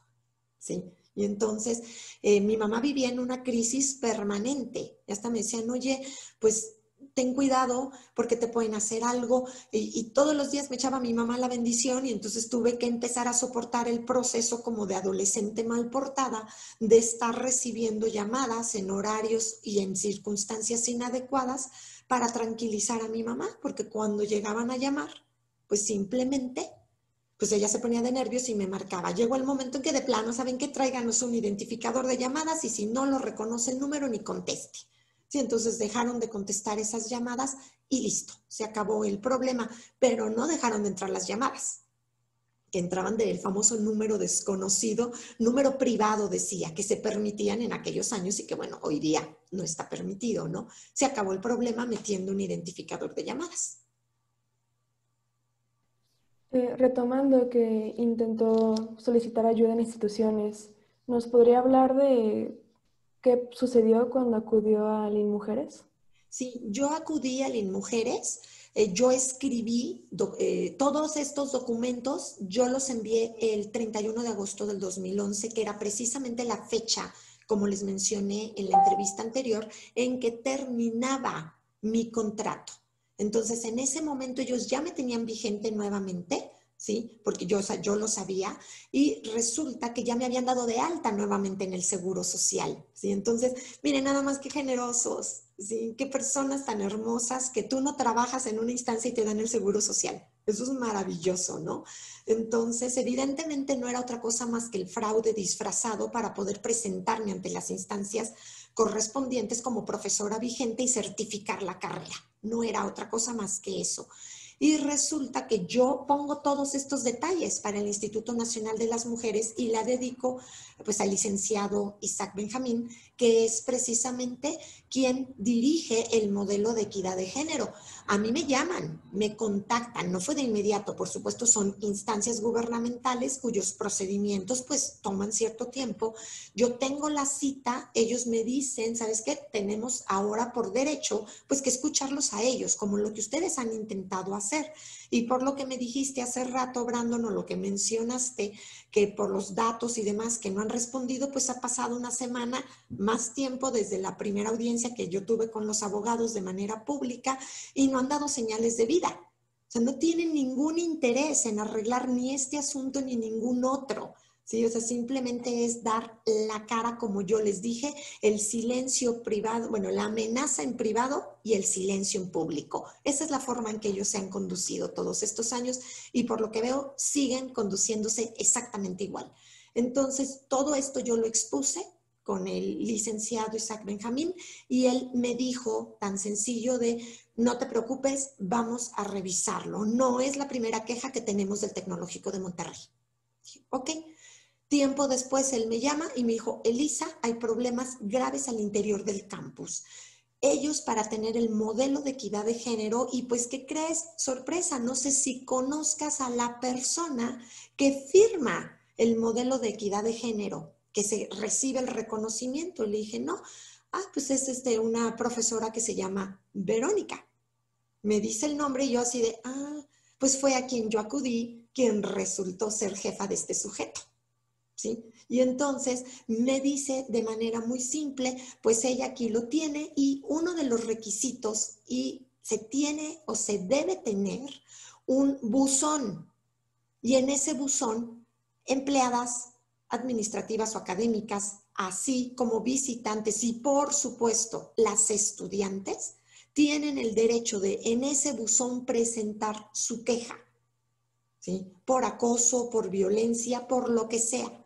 ¿sí? Y entonces eh, mi mamá vivía en una crisis permanente. Hasta me decían, oye, pues ten cuidado porque te pueden hacer algo. Y, todos los días me echaba mi mamá la bendición y entonces tuve que empezar a soportar el proceso como de adolescente mal portada de estar recibiendo llamadas en horarios y en circunstancias inadecuadas para tranquilizar a mi mamá, porque cuando llegaban a llamar, pues simplemente pues ella se ponía de nervios y me marcaba. Llegó el momento en que de plano, ¿saben que Tráiganos un identificador de llamadas y si no lo reconoce el número ni conteste. Sí, entonces dejaron de contestar esas llamadas y listo, se acabó el problema, pero no dejaron de entrar las llamadas, que entraban del famoso número desconocido, número privado decía, que se permitían en aquellos años y que bueno, hoy día no está permitido, ¿no? Se acabó el problema metiendo un identificador de llamadas. Eh, retomando que intentó solicitar ayuda en instituciones, ¿nos podría hablar de ¿Qué sucedió cuando acudió a Mujeres? Sí, yo acudí a Mujeres. Eh, yo escribí eh, todos estos documentos, yo los envié el 31 de agosto del 2011, que era precisamente la fecha, como les mencioné en la entrevista anterior, en que terminaba mi contrato. Entonces, en ese momento ellos ya me tenían vigente nuevamente ¿sí? Porque yo, yo lo sabía y resulta que ya me habían dado de alta nuevamente en el seguro social, ¿sí? Entonces, miren, nada más que generosos, ¿sí? Qué personas tan hermosas que tú no trabajas en una instancia y te dan el seguro social. Eso es maravilloso, ¿no? Entonces, evidentemente no era otra cosa más que el fraude disfrazado para poder presentarme ante las instancias correspondientes como profesora vigente y certificar la carrera. No era otra cosa más que eso. Y resulta que yo pongo todos estos detalles para el Instituto Nacional de las Mujeres y la dedico pues al licenciado Isaac Benjamín, que es precisamente quien dirige el modelo de equidad de género. A mí me llaman, me contactan, no fue de inmediato, por supuesto son instancias gubernamentales cuyos procedimientos pues toman cierto tiempo. Yo tengo la cita, ellos me dicen, ¿sabes qué? Tenemos ahora por derecho pues que escucharlos a ellos, como lo que ustedes han intentado hacer. Y por lo que me dijiste hace rato, Brandon, o lo que mencionaste, que por los datos y demás que no han respondido, pues ha pasado una semana más tiempo desde la primera audiencia que yo tuve con los abogados de manera pública y no han dado señales de vida. O sea, no tienen ningún interés en arreglar ni este asunto ni ningún otro. ¿Sí? O sea, simplemente es dar la cara, como yo les dije, el silencio privado, bueno, la amenaza en privado y el silencio en público. Esa es la forma en que ellos se han conducido todos estos años y por lo que veo siguen conduciéndose exactamente igual. Entonces, todo esto yo lo expuse con el licenciado Isaac Benjamín y él me dijo tan sencillo de, no te preocupes, vamos a revisarlo. No es la primera queja que tenemos del Tecnológico de Monterrey. Ok, Tiempo después él me llama y me dijo, Elisa, hay problemas graves al interior del campus. Ellos para tener el modelo de equidad de género y pues, ¿qué crees? Sorpresa, no sé si conozcas a la persona que firma el modelo de equidad de género, que se recibe el reconocimiento. Le dije, no, ah, pues es este, una profesora que se llama Verónica. Me dice el nombre y yo así de, ah, pues fue a quien yo acudí, quien resultó ser jefa de este sujeto. Y entonces me dice de manera muy simple, pues ella aquí lo tiene y uno de los requisitos y se tiene o se debe tener un buzón. Y en ese buzón, empleadas administrativas o académicas, así como visitantes y por supuesto las estudiantes, tienen el derecho de en ese buzón presentar su queja, ¿sí? Por acoso, por violencia, por lo que sea.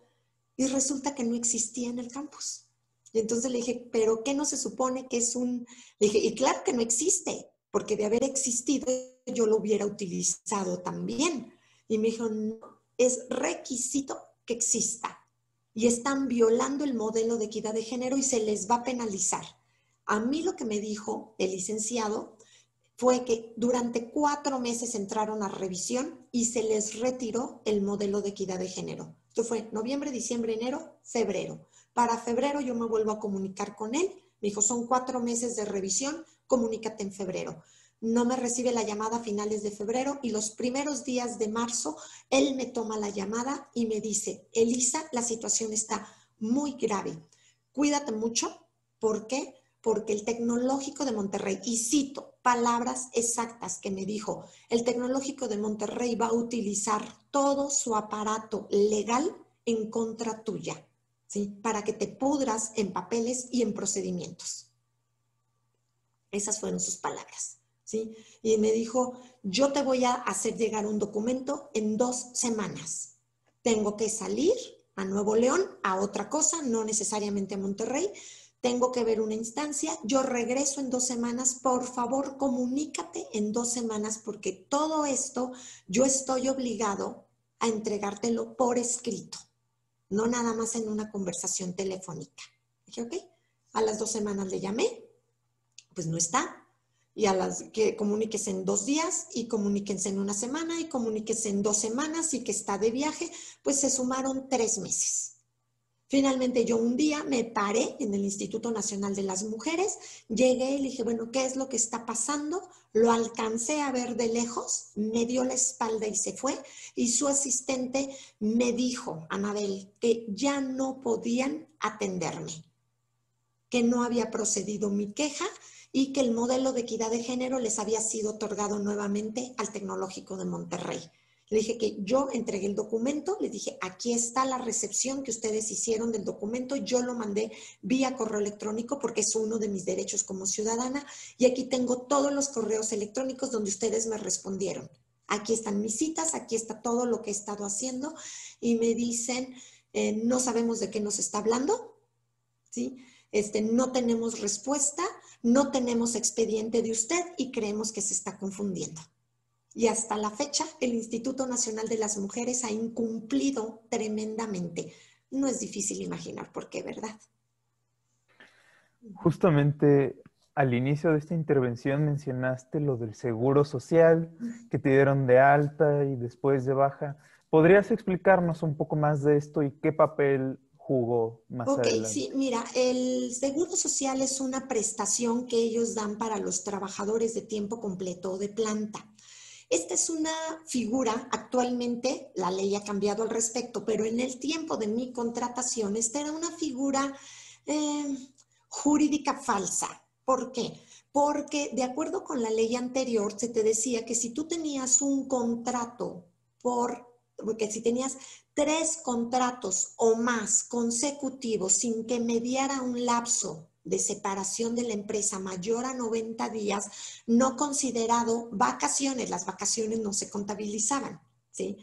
Y resulta que no existía en el campus. Y entonces le dije, ¿pero qué no se supone que es un...? Le dije, y claro que no existe, porque de haber existido yo lo hubiera utilizado también. Y me dijo, no, es requisito que exista. Y están violando el modelo de equidad de género y se les va a penalizar. A mí lo que me dijo el licenciado fue que durante cuatro meses entraron a revisión y se les retiró el modelo de equidad de género. Esto fue noviembre, diciembre, enero, febrero. Para febrero yo me vuelvo a comunicar con él. Me dijo, son cuatro meses de revisión, comunícate en febrero. No me recibe la llamada a finales de febrero y los primeros días de marzo él me toma la llamada y me dice, Elisa, la situación está muy grave. Cuídate mucho. ¿Por qué? Porque el tecnológico de Monterrey, y cito palabras exactas que me dijo, el tecnológico de Monterrey va a utilizar todo su aparato legal en contra tuya. Para que te pudras en papeles y en procedimientos. Esas fueron sus palabras, ¿sí? Y me dijo, yo te voy a hacer llegar un documento en dos semanas. Tengo que salir a Nuevo León, a otra cosa, no necesariamente a Monterrey. Tengo que ver una instancia. Yo regreso en dos semanas. Por favor, comunícate en dos semanas porque todo esto yo estoy obligado a entregártelo por escrito no nada más en una conversación telefónica. Dije, ok, a las dos semanas le llamé, pues no está. Y a las que comuníquese en dos días y comuníquense en una semana y comuníquese en dos semanas y que está de viaje, pues se sumaron tres meses. Finalmente yo un día me paré en el Instituto Nacional de las Mujeres, llegué y dije, bueno, ¿qué es lo que está pasando? Lo alcancé a ver de lejos, me dio la espalda y se fue. Y su asistente me dijo, Anabel, que ya no podían atenderme, que no había procedido mi queja y que el modelo de equidad de género les había sido otorgado nuevamente al Tecnológico de Monterrey. Le dije que yo entregué el documento, le dije, aquí está la recepción que ustedes hicieron del documento, yo lo mandé vía correo electrónico porque es uno de mis derechos como ciudadana y aquí tengo todos los correos electrónicos donde ustedes me respondieron. Aquí están mis citas, aquí está todo lo que he estado haciendo y me dicen, eh, no sabemos de qué nos está hablando, ¿sí? Este, no tenemos respuesta, no tenemos expediente de usted y creemos que se está confundiendo. Y hasta la fecha, el Instituto Nacional de las Mujeres ha incumplido tremendamente. No es difícil imaginar por qué, ¿verdad? Justamente al inicio de esta intervención mencionaste lo del seguro social, que te dieron de alta y después de baja. ¿Podrías explicarnos un poco más de esto y qué papel jugó más Ok, adelante? sí, mira, el seguro social es una prestación que ellos dan para los trabajadores de tiempo completo o de planta. Esta es una figura, actualmente la ley ha cambiado al respecto, pero en el tiempo de mi contratación, esta era una figura eh, jurídica falsa. ¿Por qué? Porque de acuerdo con la ley anterior, se te decía que si tú tenías un contrato por, porque si tenías tres contratos o más consecutivos sin que mediara un lapso de separación de la empresa mayor a 90 días, no considerado vacaciones, las vacaciones no se contabilizaban, ¿sí?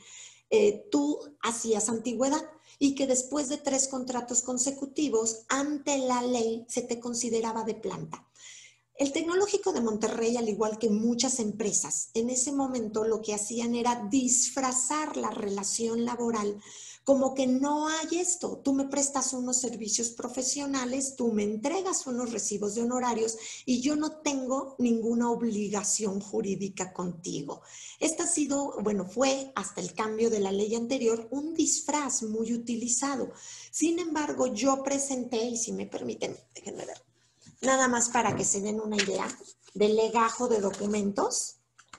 Eh, tú hacías antigüedad y que después de tres contratos consecutivos, ante la ley, se te consideraba de planta. El tecnológico de Monterrey, al igual que muchas empresas, en ese momento lo que hacían era disfrazar la relación laboral como que no hay esto. Tú me prestas unos servicios profesionales, tú me entregas unos recibos de honorarios y yo no tengo ninguna obligación jurídica contigo. Este ha sido, bueno, fue hasta el cambio de la ley anterior un disfraz muy utilizado. Sin embargo, yo presenté, y si me permiten, déjenme ver, nada más para que se den una idea del legajo de documentos.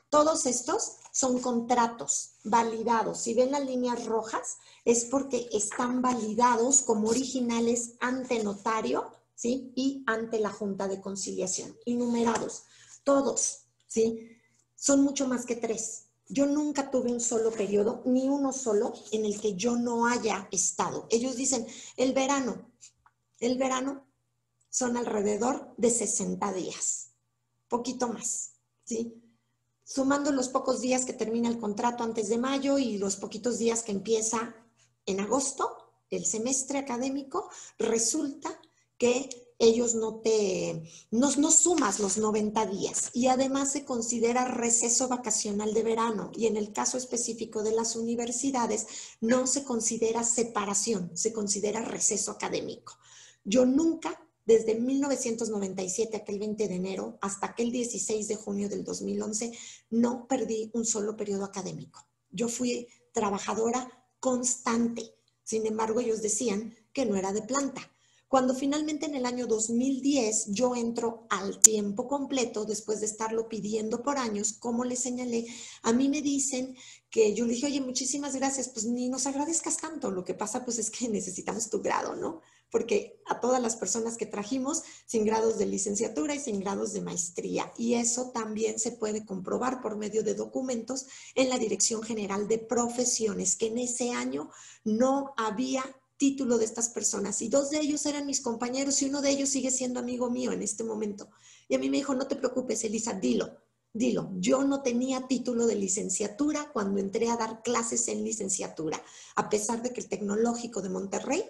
Todos estos son contratos validados. Si ven las líneas rojas, es porque están validados como originales ante notario, ¿sí? Y ante la Junta de Conciliación, y numerados. Todos, ¿sí? Son mucho más que tres. Yo nunca tuve un solo periodo, ni uno solo, en el que yo no haya estado. Ellos dicen, el verano, el verano son alrededor de 60 días, poquito más, ¿sí? Sumando los pocos días que termina el contrato antes de mayo y los poquitos días que empieza en agosto, el semestre académico, resulta que ellos no te, no, no, sumas los 90 días y además se considera receso vacacional de verano y en el caso específico de las universidades no se considera separación, se considera receso académico. Yo nunca, desde 1997, aquel 20 de enero, hasta aquel 16 de junio del 2011, no perdí un solo periodo académico. Yo fui trabajadora constante. Sin embargo, ellos decían que no era de planta cuando finalmente en el año 2010 yo entro al tiempo completo, después de estarlo pidiendo por años, como les señalé, a mí me dicen que yo le dije, oye, muchísimas gracias, pues ni nos agradezcas tanto, lo que pasa pues es que necesitamos tu grado, ¿no? Porque a todas las personas que trajimos sin grados de licenciatura y sin grados de maestría, y eso también se puede comprobar por medio de documentos en la Dirección General de Profesiones, que en ese año no había título de estas personas y dos de ellos eran mis compañeros y uno de ellos sigue siendo amigo mío en este momento. Y a mí me dijo, no te preocupes, Elisa, dilo, dilo. Yo no tenía título de licenciatura cuando entré a dar clases en licenciatura, a pesar de que el Tecnológico de Monterrey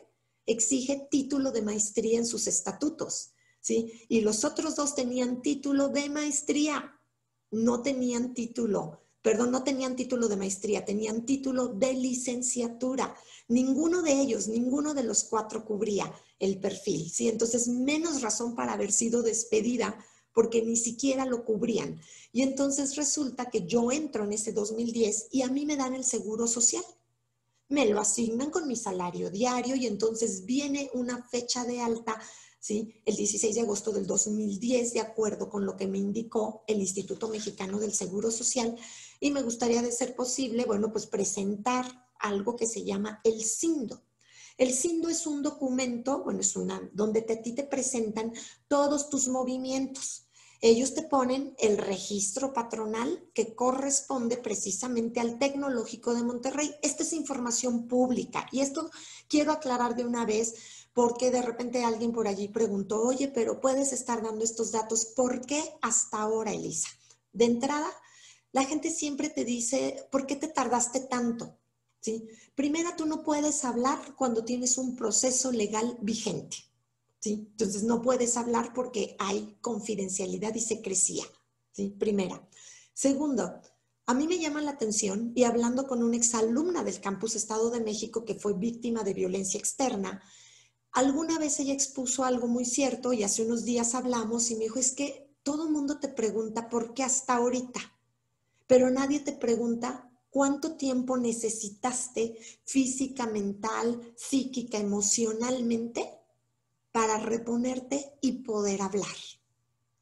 exige título de maestría en sus estatutos, ¿sí? Y los otros dos tenían título de maestría, no tenían título perdón, no tenían título de maestría, tenían título de licenciatura. Ninguno de ellos, ninguno de los cuatro cubría el perfil, ¿sí? Entonces, menos razón para haber sido despedida porque ni siquiera lo cubrían. Y entonces resulta que yo entro en ese 2010 y a mí me dan el seguro social. Me lo asignan con mi salario diario y entonces viene una fecha de alta ¿sí? el 16 de agosto del 2010, de acuerdo con lo que me indicó el Instituto Mexicano del Seguro Social, y me gustaría, de ser posible, bueno, pues presentar algo que se llama el SINDO. El SINDO es un documento, bueno, es una, donde a ti te presentan todos tus movimientos. Ellos te ponen el registro patronal que corresponde precisamente al Tecnológico de Monterrey. Esta es información pública y esto quiero aclarar de una vez porque de repente alguien por allí preguntó, oye, pero puedes estar dando estos datos, ¿por qué hasta ahora, Elisa? De entrada, la gente siempre te dice, ¿por qué te tardaste tanto? ¿Sí? Primero, tú no puedes hablar cuando tienes un proceso legal vigente. ¿sí? Entonces, no puedes hablar porque hay confidencialidad y secrecía. ¿sí? Primera. Segundo, a mí me llama la atención, y hablando con una exalumna del Campus Estado de México que fue víctima de violencia externa, alguna vez ella expuso algo muy cierto y hace unos días hablamos y me dijo, es que todo el mundo te pregunta por qué hasta ahorita, pero nadie te pregunta cuánto tiempo necesitaste física, mental, psíquica, emocionalmente para reponerte y poder hablar.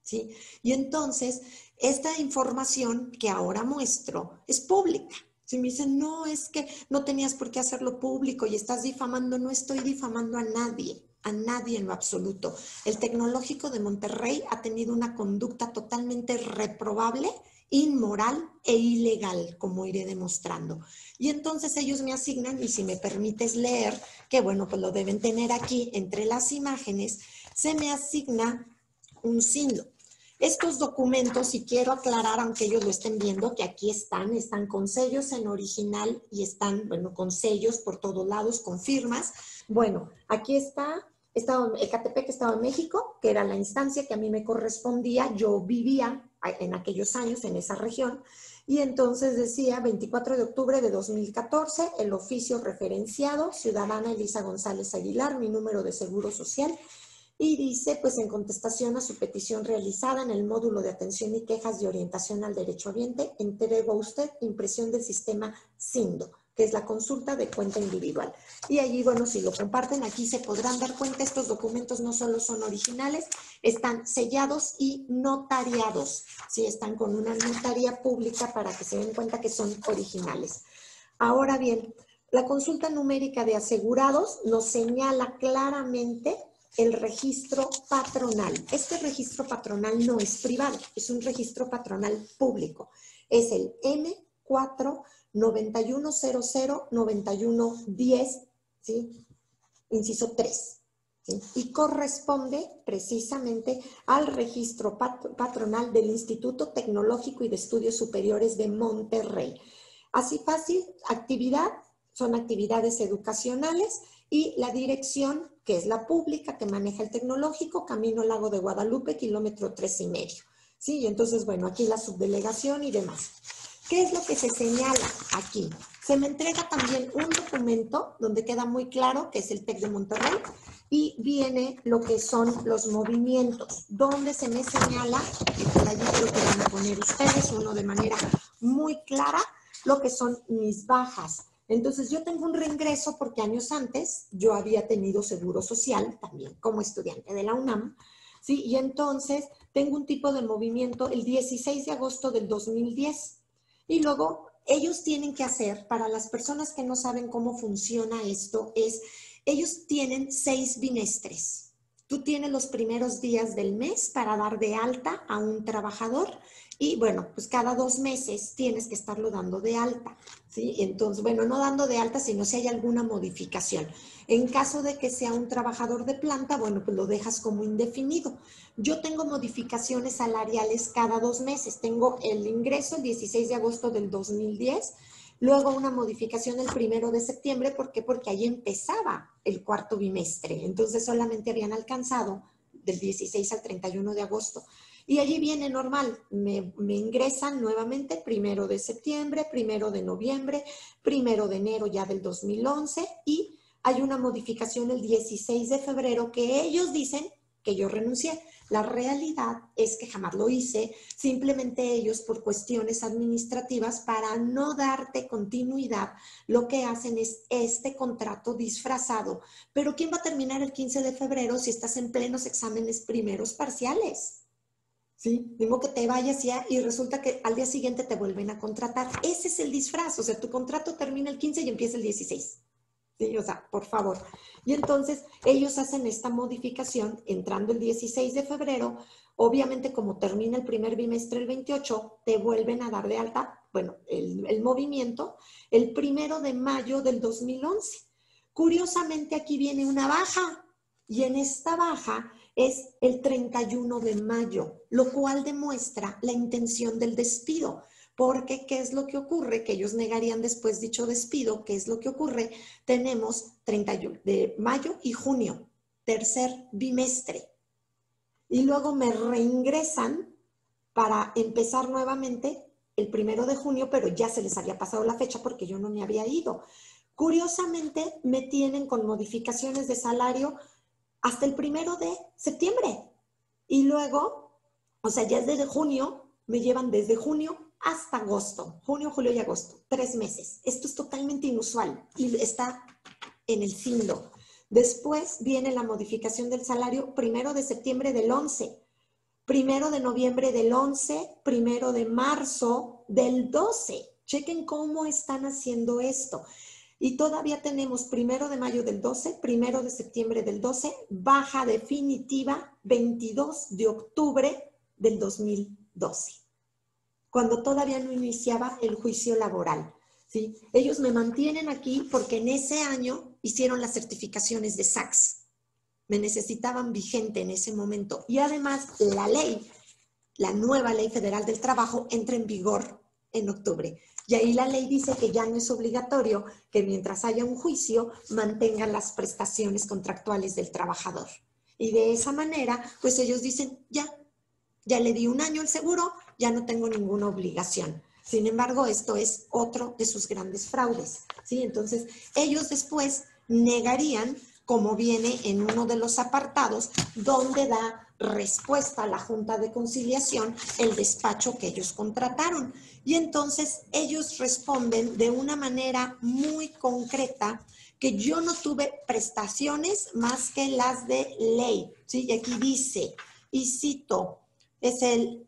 ¿Sí? Y entonces, esta información que ahora muestro es pública. Si me dicen, no, es que no tenías por qué hacerlo público y estás difamando, no estoy difamando a nadie, a nadie en lo absoluto. El Tecnológico de Monterrey ha tenido una conducta totalmente reprobable, inmoral e ilegal, como iré demostrando. Y entonces ellos me asignan, y si me permites leer, que bueno, pues lo deben tener aquí entre las imágenes, se me asigna un símbolo estos documentos, y quiero aclarar, aunque ellos lo estén viendo, que aquí están, están con sellos en original y están, bueno, con sellos por todos lados, con firmas. Bueno, aquí está Estado, Ecatepec, Estado de México, que era la instancia que a mí me correspondía. Yo vivía en aquellos años en esa región. Y entonces decía 24 de octubre de 2014, el oficio referenciado, ciudadana Elisa González Aguilar, mi número de seguro social y dice, pues en contestación a su petición realizada en el módulo de atención y quejas de orientación al derecho ambiente, entrego usted impresión del sistema SINDO, que es la consulta de cuenta individual. Y allí, bueno, si lo comparten, aquí se podrán dar cuenta, estos documentos no solo son originales, están sellados y notariados, ¿sí? Están con una notaría pública para que se den cuenta que son originales. Ahora bien, la consulta numérica de asegurados nos señala claramente el registro patronal. Este registro patronal no es privado, es un registro patronal público. Es el 4 9100 9110, ¿sí? Inciso 3. Y corresponde precisamente al registro patronal del Instituto Tecnológico y de Estudios Superiores de Monterrey. Así fácil, actividad, son actividades educacionales y la dirección, que es la pública, que maneja el tecnológico, Camino Lago de Guadalupe, kilómetro tres y medio. Sí, y entonces, bueno, aquí la subdelegación y demás. ¿Qué es lo que se señala aquí? Se me entrega también un documento donde queda muy claro que es el TEC de Monterrey y viene lo que son los movimientos, donde se me señala, que por allí creo que van a poner ustedes uno de manera muy clara, lo que son mis bajas. Entonces yo tengo un reingreso porque años antes yo había tenido seguro social también como estudiante de la UNAM, ¿sí? Y entonces tengo un tipo de movimiento el 16 de agosto del 2010 y luego ellos tienen que hacer, para las personas que no saben cómo funciona esto, es, ellos tienen seis bimestres. Tú tienes los primeros días del mes para dar de alta a un trabajador y bueno, pues cada dos meses tienes que estarlo dando de alta, ¿sí? Entonces, bueno, no dando de alta, sino si hay alguna modificación. En caso de que sea un trabajador de planta, bueno, pues lo dejas como indefinido. Yo tengo modificaciones salariales cada dos meses. Tengo el ingreso el 16 de agosto del 2010, luego una modificación el primero de septiembre. ¿Por qué? Porque ahí empezaba el cuarto bimestre. Entonces solamente habían alcanzado del 16 al 31 de agosto. Y allí viene normal, me, ingresan nuevamente primero de septiembre, primero de noviembre, primero de enero ya del 2011 y hay una modificación el 16 de febrero que ellos dicen que yo renuncié. La realidad es que jamás lo hice, simplemente ellos por cuestiones administrativas para no darte continuidad, lo que hacen es este contrato disfrazado. Pero ¿quién va a terminar el 15 de febrero si estás en plenos exámenes primeros parciales? ¿Sí? Digo que te vayas ya y resulta que al día siguiente te vuelven a contratar. Ese es el disfraz, o sea, tu contrato termina el 15 y empieza el 16. Sí, o sea, por favor. Y entonces ellos hacen esta modificación entrando el 16 de febrero. Obviamente, como termina el primer bimestre el 28, te vuelven a dar de alta, bueno, el, el movimiento el primero de mayo del 2011. Curiosamente, aquí viene una baja y en esta baja es el 31 de mayo, lo cual demuestra la intención del despido. Porque, ¿qué es lo que ocurre? Que ellos negarían después dicho despido. ¿Qué es lo que ocurre? Tenemos 31 de mayo y junio, tercer bimestre. Y luego me reingresan para empezar nuevamente el primero de junio, pero ya se les había pasado la fecha porque yo no me había ido. Curiosamente, me tienen con modificaciones de salario hasta el primero de septiembre. Y luego, o sea, ya es desde junio, me llevan desde junio hasta agosto, junio, julio y agosto, tres meses. Esto es totalmente inusual y está en el CINDO. Después viene la modificación del salario primero de septiembre del 11, primero de noviembre del 11, primero de marzo del 12. Chequen cómo están haciendo esto. Y todavía tenemos primero de mayo del 12, primero de septiembre del 12, baja definitiva 22 de octubre del 2012 cuando todavía no iniciaba el juicio laboral. ¿sí? Ellos me mantienen aquí porque en ese año hicieron las certificaciones de SACS. Me necesitaban vigente en ese momento. Y además la ley, la nueva ley federal del trabajo, entra en vigor en octubre. Y ahí la ley dice que ya no es obligatorio que mientras haya un juicio mantengan las prestaciones contractuales del trabajador. Y de esa manera, pues ellos dicen, ya, ya le di un año el seguro, ya no tengo ninguna obligación. Sin embargo, esto es otro de sus grandes fraudes. ¿sí? Entonces, ellos después negarían, como viene en uno de los apartados, donde da respuesta a la Junta de Conciliación el despacho que ellos contrataron. Y entonces ellos responden de una manera muy concreta que yo no tuve prestaciones más que las de ley. ¿sí? Y aquí dice, y cito, es el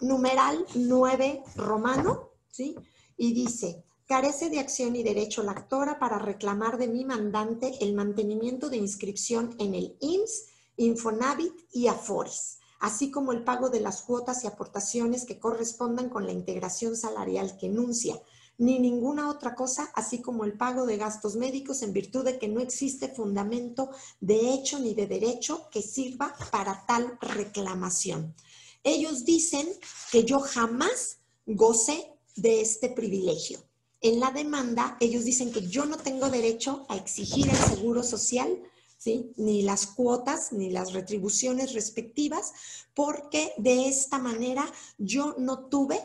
numeral 9 romano, ¿sí? Y dice, carece de acción y derecho la actora para reclamar de mi mandante el mantenimiento de inscripción en el IMSS, Infonavit y Afores, así como el pago de las cuotas y aportaciones que correspondan con la integración salarial que enuncia, ni ninguna otra cosa, así como el pago de gastos médicos en virtud de que no existe fundamento de hecho ni de derecho que sirva para tal reclamación. Ellos dicen que yo jamás gocé de este privilegio. En la demanda, ellos dicen que yo no tengo derecho a exigir el seguro social, ni las cuotas, ni las retribuciones respectivas, porque de esta manera yo no tuve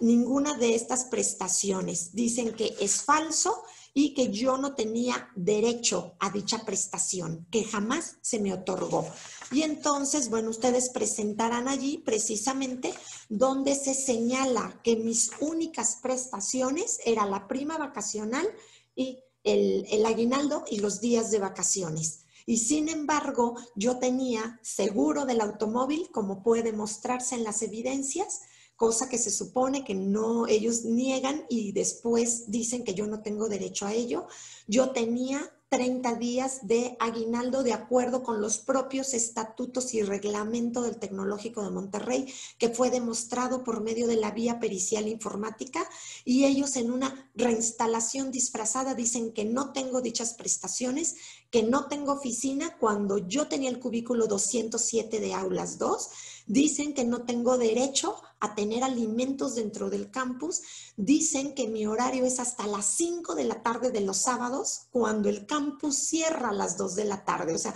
ninguna de estas prestaciones. Dicen que es falso y que yo no tenía derecho a dicha prestación, que jamás se me otorgó. Y entonces, bueno, ustedes presentarán allí precisamente donde se señala que mis únicas prestaciones era la prima vacacional y el, aguinaldo y los días de vacaciones. Y sin embargo, yo tenía seguro del automóvil, como puede mostrarse en las evidencias, cosa que se supone que no, ellos niegan y después dicen que yo no tengo derecho a ello. Yo tenía 30 días de aguinaldo de acuerdo con los propios estatutos y reglamento del Tecnológico de Monterrey, que fue demostrado por medio de la vía pericial informática, y ellos en una reinstalación disfrazada dicen que no tengo dichas prestaciones, que no tengo oficina cuando yo tenía el cubículo 207 de aulas 2 Dicen que no tengo derecho a tener alimentos dentro del campus. Dicen que mi horario es hasta las 5 de la tarde de los sábados, cuando el campus cierra a las 2 de la tarde. O sea,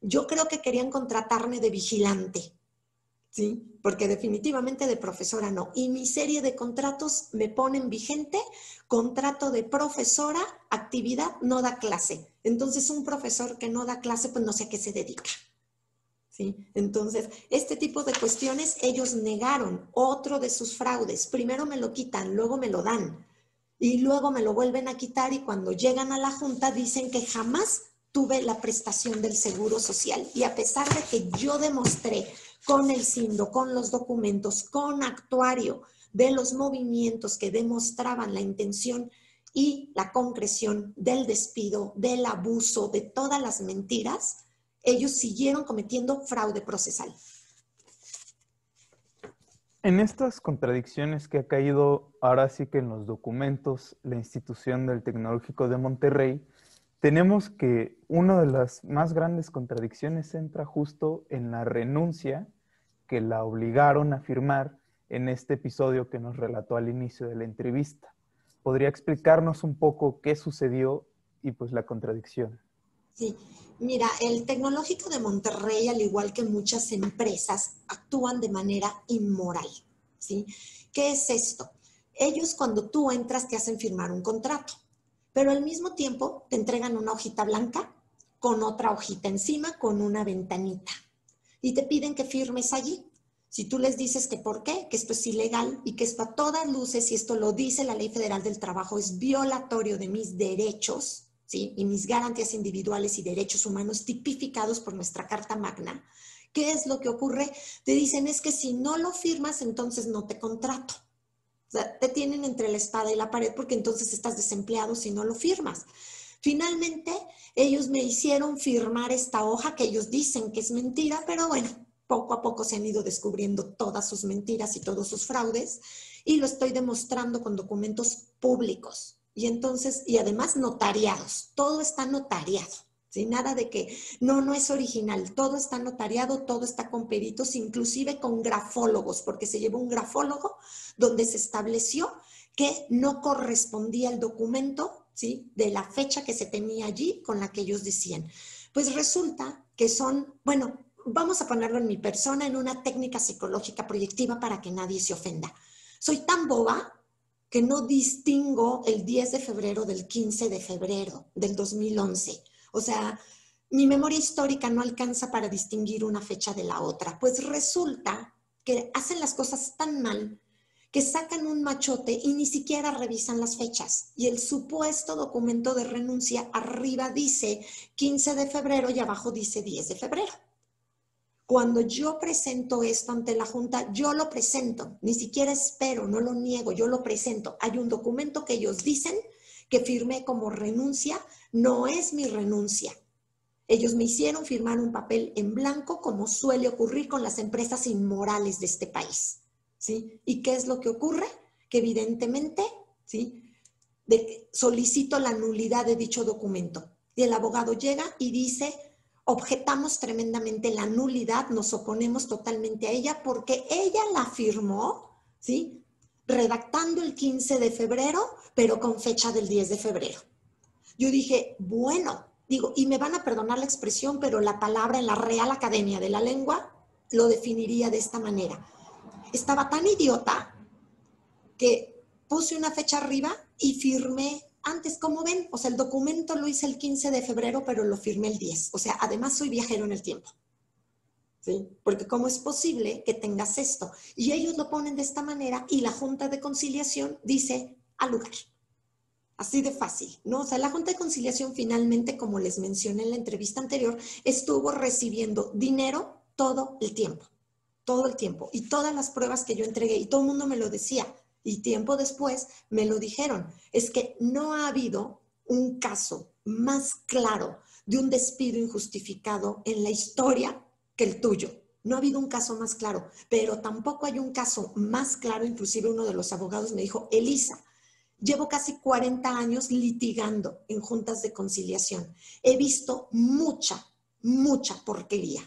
yo creo que querían contratarme de vigilante, ¿sí? Porque definitivamente de profesora no. Y mi serie de contratos me ponen vigente, contrato de profesora, actividad, no da clase. Entonces, un profesor que no da clase, pues no sé a qué se dedica. Entonces, este tipo de cuestiones ellos negaron otro de sus fraudes. Primero me lo quitan, luego me lo dan y luego me lo vuelven a quitar y cuando llegan a la junta dicen que jamás tuve la prestación del seguro social. Y a pesar de que yo demostré con el SINDO, con los documentos, con actuario de los movimientos que demostraban la intención y la concreción del despido, del abuso, de todas las mentiras, ellos siguieron cometiendo fraude procesal. En estas contradicciones que ha caído ahora sí que en los documentos la institución del Tecnológico de Monterrey, tenemos que una de las más grandes contradicciones entra justo en la renuncia que la obligaron a firmar en este episodio que nos relató al inicio de la entrevista. ¿Podría explicarnos un poco qué sucedió y pues la contradicción? Sí, mira, el Tecnológico de Monterrey, al igual que muchas empresas, actúan de manera inmoral. ¿sí? ¿Qué es esto? Ellos cuando tú entras te hacen firmar un contrato, pero al mismo tiempo te entregan una hojita blanca con otra hojita encima, con una ventanita. Y te piden que firmes allí. Si tú les dices que por qué, que esto es ilegal y que esto a todas luces, y esto lo dice la Ley Federal del Trabajo, es violatorio de mis derechos, y mis garantías individuales y derechos humanos tipificados por nuestra Carta Magna, ¿qué es lo que ocurre? Te dicen es que si no lo firmas, entonces no te contrato. O sea, te tienen entre la espada y la pared porque entonces estás desempleado si no lo firmas. Finalmente, ellos me hicieron firmar esta hoja que ellos dicen que es mentira, pero bueno, poco a poco se han ido descubriendo todas sus mentiras y todos sus fraudes y lo estoy demostrando con documentos públicos. Y entonces, y además notariados, todo está notariado. sin Nada de que no, no es original, todo está notariado, todo está con peritos, inclusive con grafólogos, porque se llevó un grafólogo donde se estableció que no correspondía el documento ¿sí? de la fecha que se tenía allí con la que ellos decían. Pues resulta que son, bueno, vamos a ponerlo en mi persona, en una técnica psicológica proyectiva para que nadie se ofenda. Soy tan boba que no distingo el 10 de febrero del 15 de febrero del 2011. O sea, mi memoria histórica no alcanza para distinguir una fecha de la otra. Pues resulta que hacen las cosas tan mal que sacan un machote y ni siquiera revisan las fechas. Y el supuesto documento de renuncia arriba dice 15 de febrero y abajo dice 10 de febrero. Cuando yo presento esto ante la Junta, yo lo presento, ni siquiera espero, no lo niego, yo lo presento. Hay un documento que ellos dicen que firmé como renuncia, no es mi renuncia. Ellos me hicieron firmar un papel en blanco como suele ocurrir con las empresas inmorales de este país. ¿sí? ¿Y qué es lo que ocurre? Que evidentemente ¿sí? Solicito la nulidad de dicho documento. Y el abogado llega y dice, objetamos tremendamente la nulidad, nos oponemos totalmente a ella porque ella la firmó, ¿sí? Redactando el 15 de febrero, pero con fecha del 10 de febrero. Yo dije, bueno, digo, y me van a perdonar la expresión, pero la palabra en la Real Academia de la Lengua lo definiría de esta manera. Estaba tan idiota que puse una fecha arriba y firmé antes, como ven, o sea, el documento lo hice el 15 de febrero, pero lo firmé el 10. O sea, además soy viajero en el tiempo. ¿Sí? Porque ¿cómo es posible que tengas esto? Y ellos lo ponen de esta manera y la Junta de Conciliación dice al lugar. Así de fácil, ¿no? O sea, la Junta de Conciliación finalmente, como les mencioné en la entrevista anterior, estuvo recibiendo dinero todo el tiempo, todo el tiempo. Y todas las pruebas que yo entregué, y todo el mundo me lo decía, y tiempo después me lo dijeron, es que no ha habido un caso más claro de un despido injustificado en la historia que el tuyo. No ha habido un caso más claro, pero tampoco hay un caso más claro, inclusive uno de los abogados me dijo, Elisa, llevo casi 40 años litigando en juntas de conciliación. He visto mucha, mucha porquería,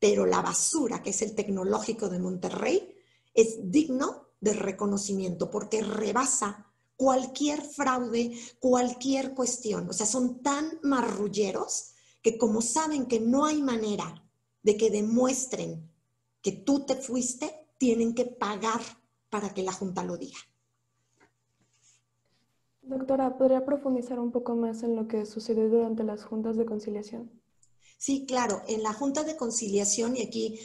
pero la basura, que es el tecnológico de Monterrey, es digno de reconocimiento porque rebasa cualquier fraude, cualquier cuestión. O sea, son tan marrulleros que como saben que no hay manera de que demuestren que tú te fuiste, tienen que pagar para que la Junta lo diga. Doctora, ¿podría profundizar un poco más en lo que sucedió durante las juntas de conciliación? Sí, claro. En la Junta de Conciliación, y aquí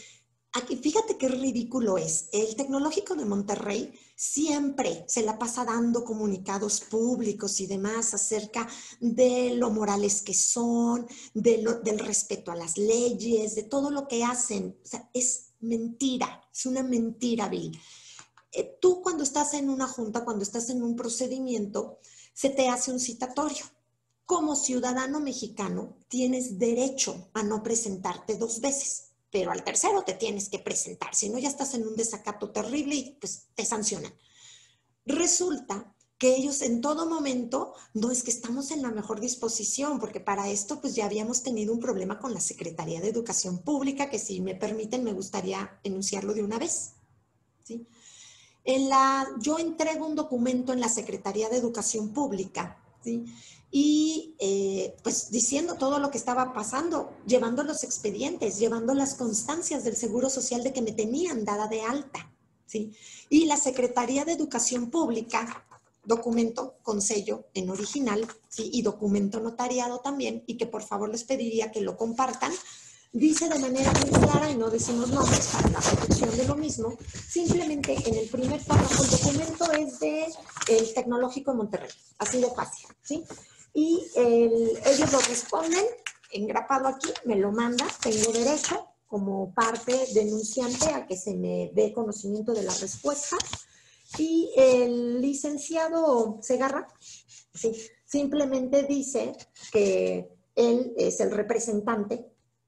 Aquí, fíjate qué ridículo es. El Tecnológico de Monterrey siempre se la pasa dando comunicados públicos y demás acerca de lo morales que son, del respeto a las leyes, de todo lo que hacen. O sea, es mentira, es una mentira, Bill. Eh, tú cuando estás en una junta, cuando estás en un procedimiento, se te hace un citatorio. Como ciudadano mexicano, tienes derecho a no presentarte dos veces pero al tercero te tienes que presentar, si no ya estás en un desacato terrible y pues te sancionan. Resulta que ellos en todo momento, no es que estamos en la mejor disposición, porque para esto pues ya habíamos tenido un problema con la Secretaría de Educación Pública, que si me permiten me gustaría enunciarlo de una vez. ¿sí? En la, yo entrego un documento en la Secretaría de Educación Pública, y eh, pues diciendo todo lo que estaba pasando, llevando los expedientes, llevando las constancias del Seguro Social de que me tenían dada de alta. ¿sí? Y la Secretaría de Educación Pública, documento con sello en original ¿sí? y documento notariado también, y que por favor les pediría que lo compartan, dice de manera muy clara, y no decimos nombres para la protección de lo mismo, simplemente en el primer párrafo el documento es de el Tecnológico de Monterrey, así de fácil, ¿sí? y ellos lo responden, engrapado aquí, me lo manda, tengo derecho como parte denunciante a que se me dé conocimiento de la respuesta. Y el licenciado Segarra, sí, simplemente dice que él es el representante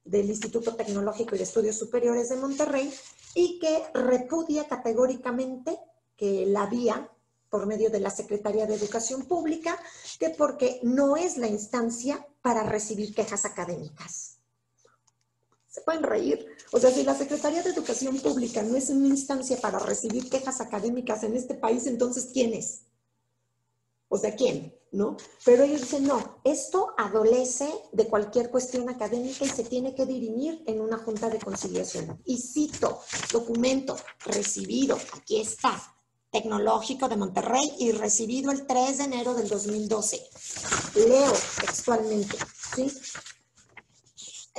del Instituto Tecnológico y de Estudios Superiores de Monterrey y que repudia categóricamente que la vía por medio de la Secretaría de Educación Pública, que porque no es la instancia para recibir quejas académicas. Se pueden reír. O sea, si la Secretaría de Educación Pública no es una instancia para recibir quejas académicas en este país, entonces ¿quién es? O sea, ¿quién? ¿No? Pero ellos dicen, no, esto adolece de cualquier cuestión académica y se tiene que dirimir en una junta de conciliación. Y cito, documento recibido, aquí está, Tecnológico de Monterrey y recibido el 3 de enero del 2012. Leo textualmente, ¿sí?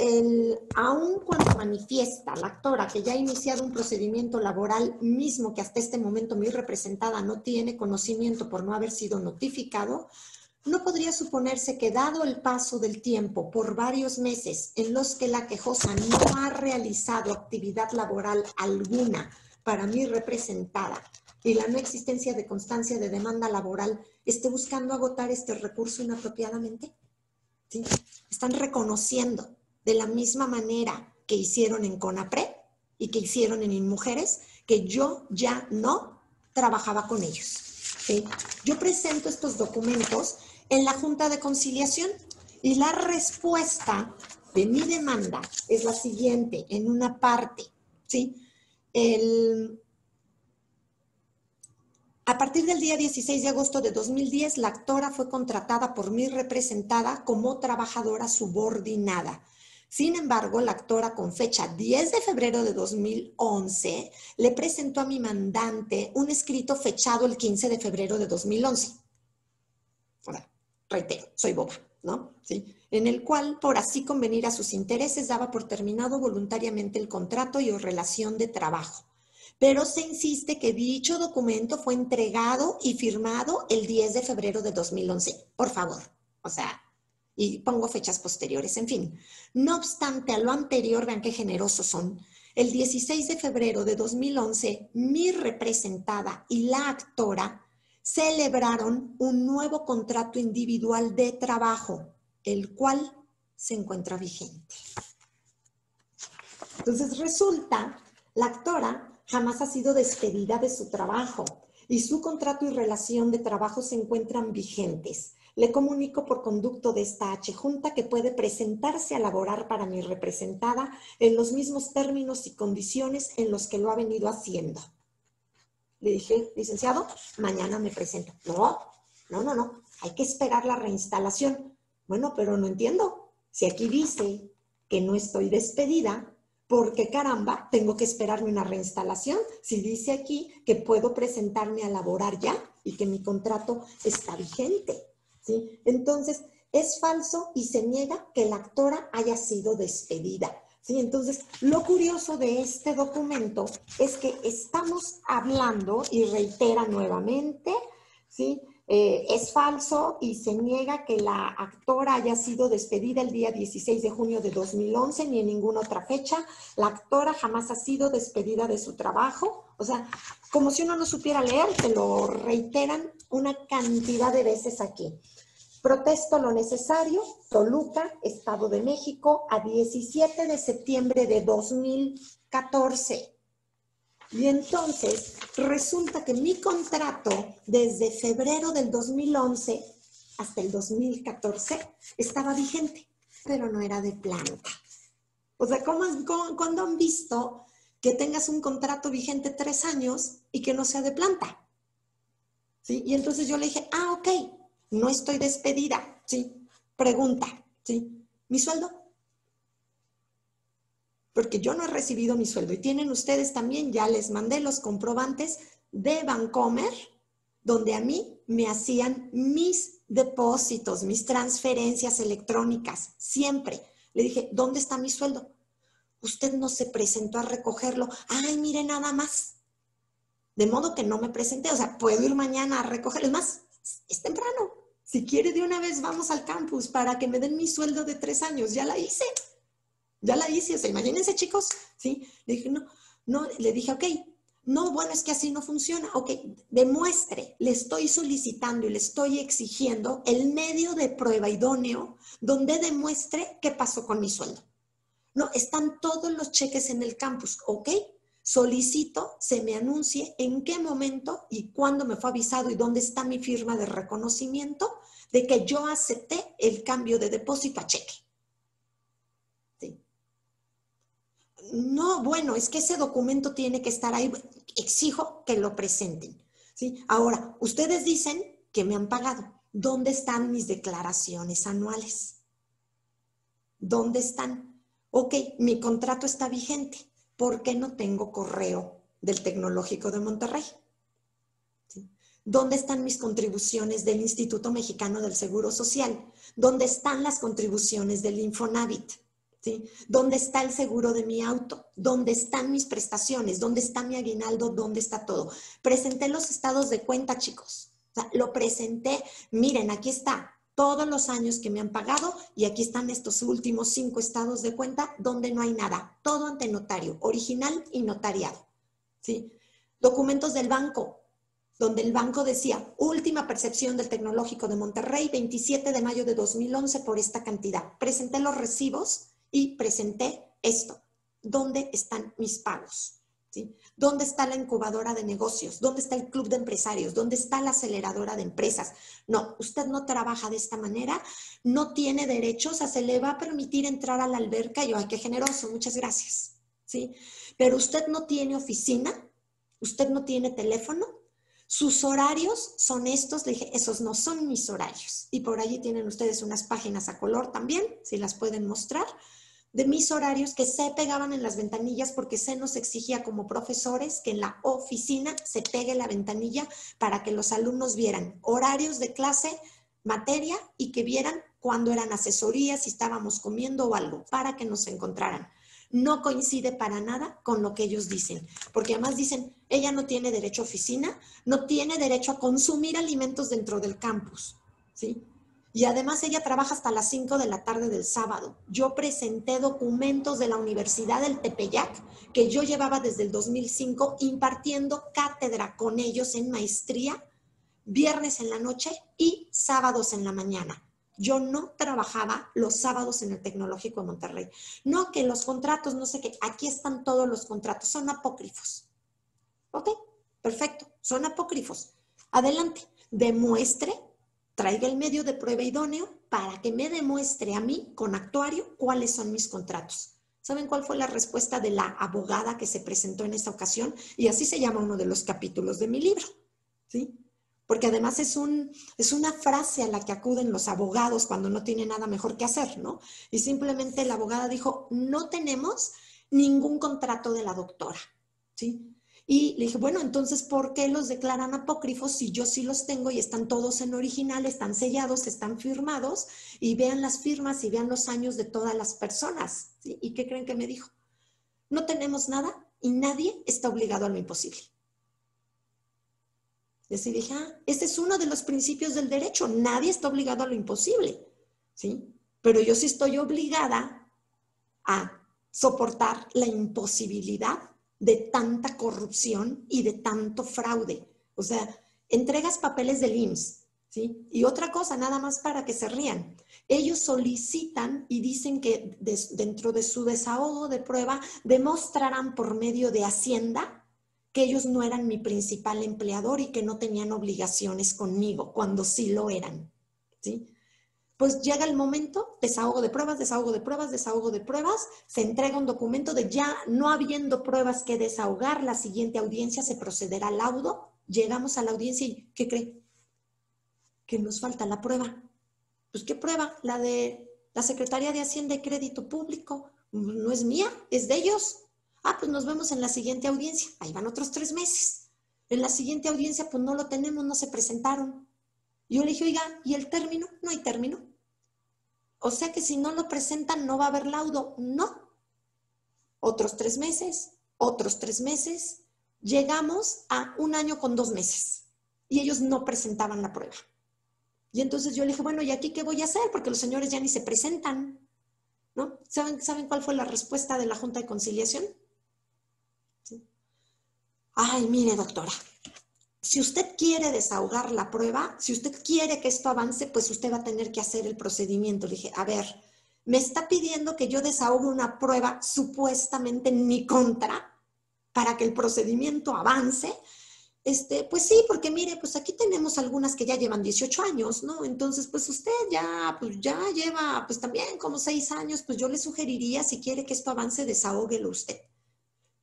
El, aun cuando manifiesta la actora que ya ha iniciado un procedimiento laboral mismo que hasta este momento mi representada no tiene conocimiento por no haber sido notificado, no podría suponerse que dado el paso del tiempo por varios meses en los que la quejosa no ha realizado actividad laboral alguna para mi representada y la no existencia de constancia de demanda laboral esté buscando agotar este recurso inapropiadamente? Están reconociendo de la misma manera que hicieron en CONAPRE y que hicieron en InMujeres, que yo ya no trabajaba con ellos. Yo presento estos documentos en la Junta de Conciliación y la respuesta de mi demanda es la siguiente, en una parte, ¿sí? El, a partir del día 16 de agosto de 2010, la actora fue contratada por mi representada como trabajadora subordinada. Sin embargo, la actora con fecha 10 de febrero de 2011 le presentó a mi mandante un escrito fechado el 15 de febrero de 2011. Ahora, reitero, soy boba, ¿no? Sí. En el cual, por así convenir a sus intereses, daba por terminado voluntariamente el contrato y o relación de trabajo. Pero se insiste que dicho documento fue entregado y firmado el 10 de febrero de 2011. Por favor, o sea, y pongo fechas posteriores, en fin. No obstante, a lo anterior, vean qué generosos son. El 16 de febrero de 2011, mi representada y la actora celebraron un nuevo contrato individual de trabajo, el cual se encuentra vigente. Entonces resulta, la actora jamás ha sido despedida de su trabajo y su contrato y relación de trabajo se encuentran vigentes. Le comunico por conducto de esta H Junta que puede presentarse a laborar para mi representada en los mismos términos y condiciones en los que lo ha venido haciendo. Le dije, licenciado, mañana me presento. No, no, no, no, hay que esperar la reinstalación. Bueno, pero no entiendo. Si aquí dice que no estoy despedida, ¿por qué caramba tengo que esperarme una reinstalación? Si dice aquí que puedo presentarme a laborar ya y que mi contrato está vigente. Entonces, es falso y se niega que la actora haya sido despedida. ¿sí? Entonces, lo curioso de este documento es que estamos hablando, y reitera nuevamente, ¿sí? Eh, es falso y se niega que la actora haya sido despedida el día 16 de junio de 2011 ni en ninguna otra fecha. La actora jamás ha sido despedida de su trabajo. O sea, como si uno no supiera leer, te lo reiteran una cantidad de veces aquí. Protesto lo necesario, Toluca, Estado de México, a 17 de septiembre de 2014. Y entonces resulta que mi contrato desde febrero del 2011 hasta el 2014 estaba vigente, pero no era de planta. O sea, ¿cómo, cuándo han visto que tengas un contrato vigente tres años y que no sea de planta? ¿Sí? Y entonces yo le dije, ah, ok, no estoy despedida, ¿sí? Pregunta, ¿sí? ¿Mi sueldo? Porque yo no he recibido mi sueldo y tienen ustedes también, ya les mandé los comprobantes de Bancomer, donde a mí me hacían mis depósitos, mis transferencias electrónicas, siempre. Le dije, ¿dónde está mi sueldo? Usted no se presentó a recogerlo. Ay, mire nada más. De modo que no me presenté, o sea, puedo ir mañana a recogerlo. Es más, es temprano. Si quiere de una vez vamos al campus para que me den mi sueldo de tres años. Ya la hice. Ya la hice. O sea, imagínense chicos. Sí. Le dije, no, no, le dije, ok. No, bueno, es que así no funciona. Ok, demuestre. Le estoy solicitando y le estoy exigiendo el medio de prueba idóneo donde demuestre qué pasó con mi sueldo. No, están todos los cheques en el campus, ¿ok? Solicito se me anuncie en qué momento y cuándo me fue avisado y dónde está mi firma de reconocimiento de que yo acepté el cambio de depósito a cheque. No, bueno, es que ese documento tiene que estar ahí. Exijo que lo presenten. ¿sí? Ahora, ustedes dicen que me han pagado. ¿Dónde están mis declaraciones anuales? ¿Dónde están? Ok, mi contrato está vigente ¿por qué no tengo correo del Tecnológico de Monterrey? ¿Dónde están mis contribuciones del Instituto Mexicano del Seguro Social? ¿Dónde están las contribuciones del Infonavit? ¿Dónde está el seguro de mi auto? ¿Dónde están mis prestaciones? ¿Dónde está mi aguinaldo? ¿Dónde está todo? Presenté los estados de cuenta, chicos. lo presenté. Miren, aquí está todos los años que me han pagado y aquí están estos últimos cinco estados de cuenta donde no hay nada, todo ante notario, original y notariado. ¿sí? Documentos del banco, donde el banco decía, última percepción del tecnológico de Monterrey, 27 de mayo de 2011 por esta cantidad. Presenté los recibos y presenté esto. ¿Dónde están mis pagos? ¿Dónde está la incubadora de negocios? ¿Dónde está el club de empresarios? ¿Dónde está la aceleradora de empresas? No, usted no trabaja de esta manera, no tiene derechos, o se le va a permitir entrar a la alberca. Y yo, ay, qué generoso, muchas gracias. ¿Sí? Pero usted no tiene oficina, usted no tiene teléfono, sus horarios son estos. Le dije, esos no son mis horarios. Y por allí tienen ustedes unas páginas a color también, si las pueden mostrar de mis horarios que se pegaban en las ventanillas porque se nos exigía como profesores que en la oficina se pegue la ventanilla para que los alumnos vieran horarios de clase, materia y que vieran cuándo eran asesorías, si estábamos comiendo o algo, para que nos encontraran. No coincide para nada con lo que ellos dicen, porque además dicen, ella no tiene derecho a oficina, no tiene derecho a consumir alimentos dentro del campus, ¿sí? Y además ella trabaja hasta las 5 de la tarde del sábado. Yo presenté documentos de la Universidad del Tepeyac que yo llevaba desde el 2005 impartiendo cátedra con ellos en maestría, viernes en la noche y sábados en la mañana. Yo no trabajaba los sábados en el Tecnológico de Monterrey. No que los contratos, no sé qué, aquí están todos los contratos, son apócrifos. ¿Ok? Perfecto, son apócrifos. Adelante, demuestre traiga el medio de prueba idóneo para que me demuestre a mí con actuario cuáles son mis contratos. ¿Saben cuál fue la respuesta de la abogada que se presentó en esta ocasión? Y así se llama uno de los capítulos de mi libro, ¿sí? Porque además es, un, es una frase a la que acuden los abogados cuando no tienen nada mejor que hacer, ¿no? Y simplemente la abogada dijo, no tenemos ningún contrato de la doctora, ¿sí? Y le dije, bueno, entonces, ¿por qué los declaran apócrifos si yo sí los tengo y están todos en original, están sellados, están firmados? Y vean las firmas y vean los años de todas las personas. ¿Y qué creen que me dijo? No tenemos nada y nadie está obligado a lo imposible. Y así dije, ah, este es uno de los principios del derecho. Nadie está obligado a lo imposible. ¿Sí? Pero yo sí estoy obligada a soportar la imposibilidad de tanta corrupción y de tanto fraude. O sea, entregas papeles del IMSS, ¿sí? Y otra cosa, nada más para que se rían. Ellos solicitan y dicen que dentro de su desahogo de prueba demostrarán por medio de Hacienda que ellos no eran mi principal empleador y que no tenían obligaciones conmigo, cuando sí lo eran, ¿sí? Pues llega el momento, desahogo de pruebas, desahogo de pruebas, desahogo de pruebas, se entrega un documento de ya no habiendo pruebas que desahogar, la siguiente audiencia se procederá al laudo, llegamos a la audiencia y ¿qué cree? Que nos falta la prueba. Pues ¿qué prueba? La de la Secretaría de Hacienda y Crédito Público. No es mía, es de ellos. Ah, pues nos vemos en la siguiente audiencia. Ahí van otros tres meses. En la siguiente audiencia, pues no lo tenemos, no se presentaron. Yo le dije, oiga, ¿y el término? No hay término. O sea que si no lo presentan no va a haber laudo. No. Otros tres meses, otros tres meses. Llegamos a un año con dos meses y ellos no presentaban la prueba. Y entonces yo le dije, bueno, ¿y aquí qué voy a hacer? Porque los señores ya ni se presentan. ¿No? ¿Saben, ¿saben cuál fue la respuesta de la Junta de Conciliación? Ay, mire, doctora, si usted quiere desahogar la prueba, si usted quiere que esto avance, pues usted va a tener que hacer el procedimiento. Le dije, a ver, me está pidiendo que yo desahogue una prueba supuestamente en mi contra para que el procedimiento avance. Este, pues sí, porque mire, pues aquí tenemos algunas que ya llevan 18 años, ¿no? Entonces, pues usted ya, pues ya lleva, pues también como 6 años, pues yo le sugeriría, si quiere que esto avance, desahóguelo usted.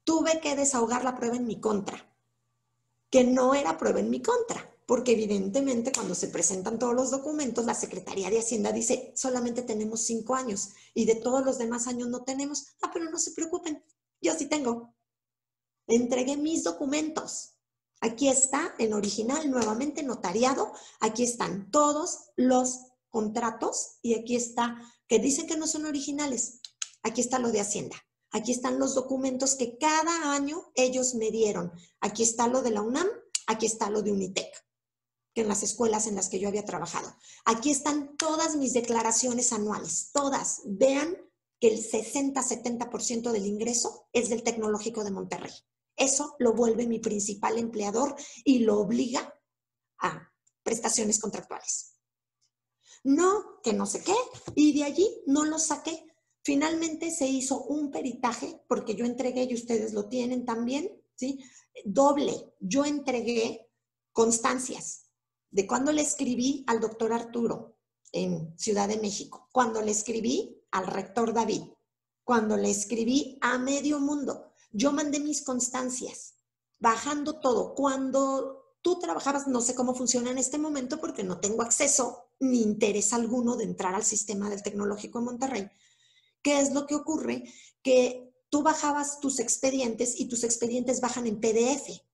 Tuve que desahogar la prueba en mi contra que no era prueba en mi contra, porque evidentemente cuando se presentan todos los documentos, la Secretaría de Hacienda dice, solamente tenemos cinco años y de todos los demás años no tenemos. Ah, pero no se preocupen, yo sí tengo. Entregué mis documentos. Aquí está en original, nuevamente notariado. Aquí están todos los contratos y aquí está, que dicen que no son originales. Aquí está lo de Hacienda. Aquí están los documentos que cada año ellos me dieron. Aquí está lo de la UNAM, aquí está lo de Unitec, que en las escuelas en las que yo había trabajado. Aquí están todas mis declaraciones anuales, todas. Vean que el 60-70% del ingreso es del Tecnológico de Monterrey. Eso lo vuelve mi principal empleador y lo obliga a prestaciones contractuales. No, que no sé qué, y de allí no lo saqué. Finalmente se hizo un peritaje, porque yo entregué, y ustedes lo tienen también, ¿sí? Doble, yo entregué constancias de cuando le escribí al doctor Arturo en Ciudad de México, cuando le escribí al rector David, cuando le escribí a medio mundo. Yo mandé mis constancias, bajando todo. Cuando tú trabajabas, no sé cómo funciona en este momento porque no tengo acceso ni interés alguno de entrar al sistema del tecnológico de Monterrey. ¿Qué es lo que ocurre? Que tú bajabas tus expedientes y tus expedientes bajan en PDF.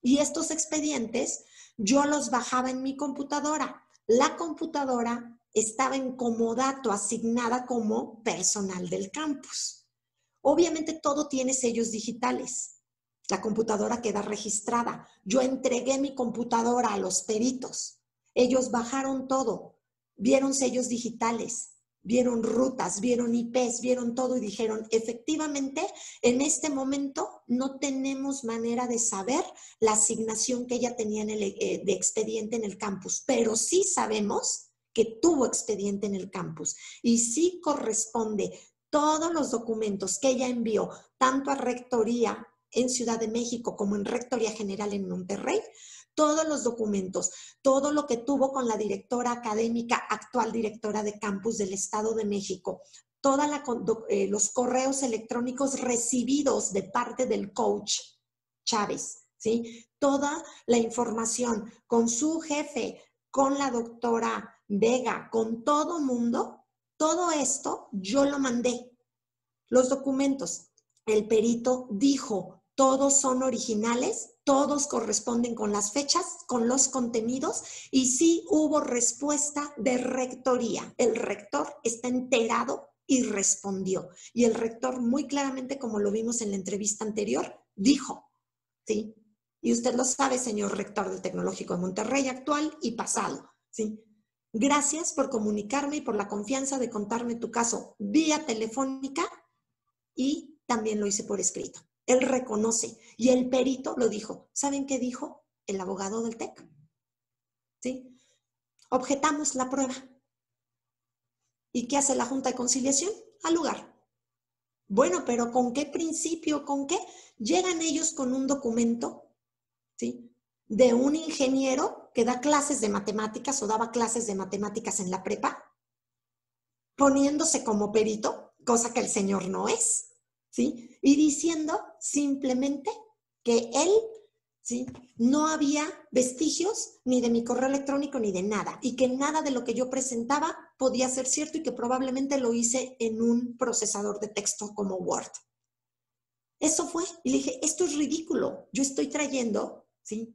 Y estos expedientes yo los bajaba en mi computadora. La computadora estaba en comodato asignada como personal del campus. Obviamente todo tiene sellos digitales. La computadora queda registrada. Yo entregué mi computadora a los peritos. Ellos bajaron todo, vieron sellos digitales, vieron rutas, vieron IPs, vieron todo y dijeron, efectivamente, en este momento no tenemos manera de saber la asignación que ella tenía eh, de expediente en el campus, pero sí sabemos que tuvo expediente en el campus y sí corresponde todos los documentos que ella envió, tanto a Rectoría en Ciudad de México como en Rectoría General en Monterrey, todos los documentos, todo lo que tuvo con la directora académica, actual directora de campus del Estado de México, todos eh, los correos electrónicos recibidos de parte del coach Chávez, ¿sí? Toda la información con su jefe, con la doctora Vega, con todo mundo, todo esto yo lo mandé. Los documentos, el perito dijo, todos son originales, todos corresponden con las fechas, con los contenidos y sí hubo respuesta de rectoría. El rector está enterado y respondió. Y el rector muy claramente, como lo vimos en la entrevista anterior, dijo, ¿sí? Y usted lo sabe, señor rector del Tecnológico de Monterrey actual y pasado, ¿sí? Gracias por comunicarme y por la confianza de contarme tu caso vía telefónica y también lo hice por escrito. Él reconoce y el perito lo dijo. ¿Saben qué dijo el abogado del TEC? ¿Sí? Objetamos la prueba. ¿Y qué hace la Junta de Conciliación? Al lugar. Bueno, pero ¿con qué principio? ¿Con qué? Llegan ellos con un documento, ¿sí? De un ingeniero que da clases de matemáticas o daba clases de matemáticas en la prepa, poniéndose como perito, cosa que el señor no es. Y diciendo simplemente que él, ¿sí? No había vestigios ni de mi correo electrónico ni de nada y que nada de lo que yo presentaba podía ser cierto y que probablemente lo hice en un procesador de texto como Word. Eso fue. Y le dije, esto es ridículo. Yo estoy trayendo, ¿sí?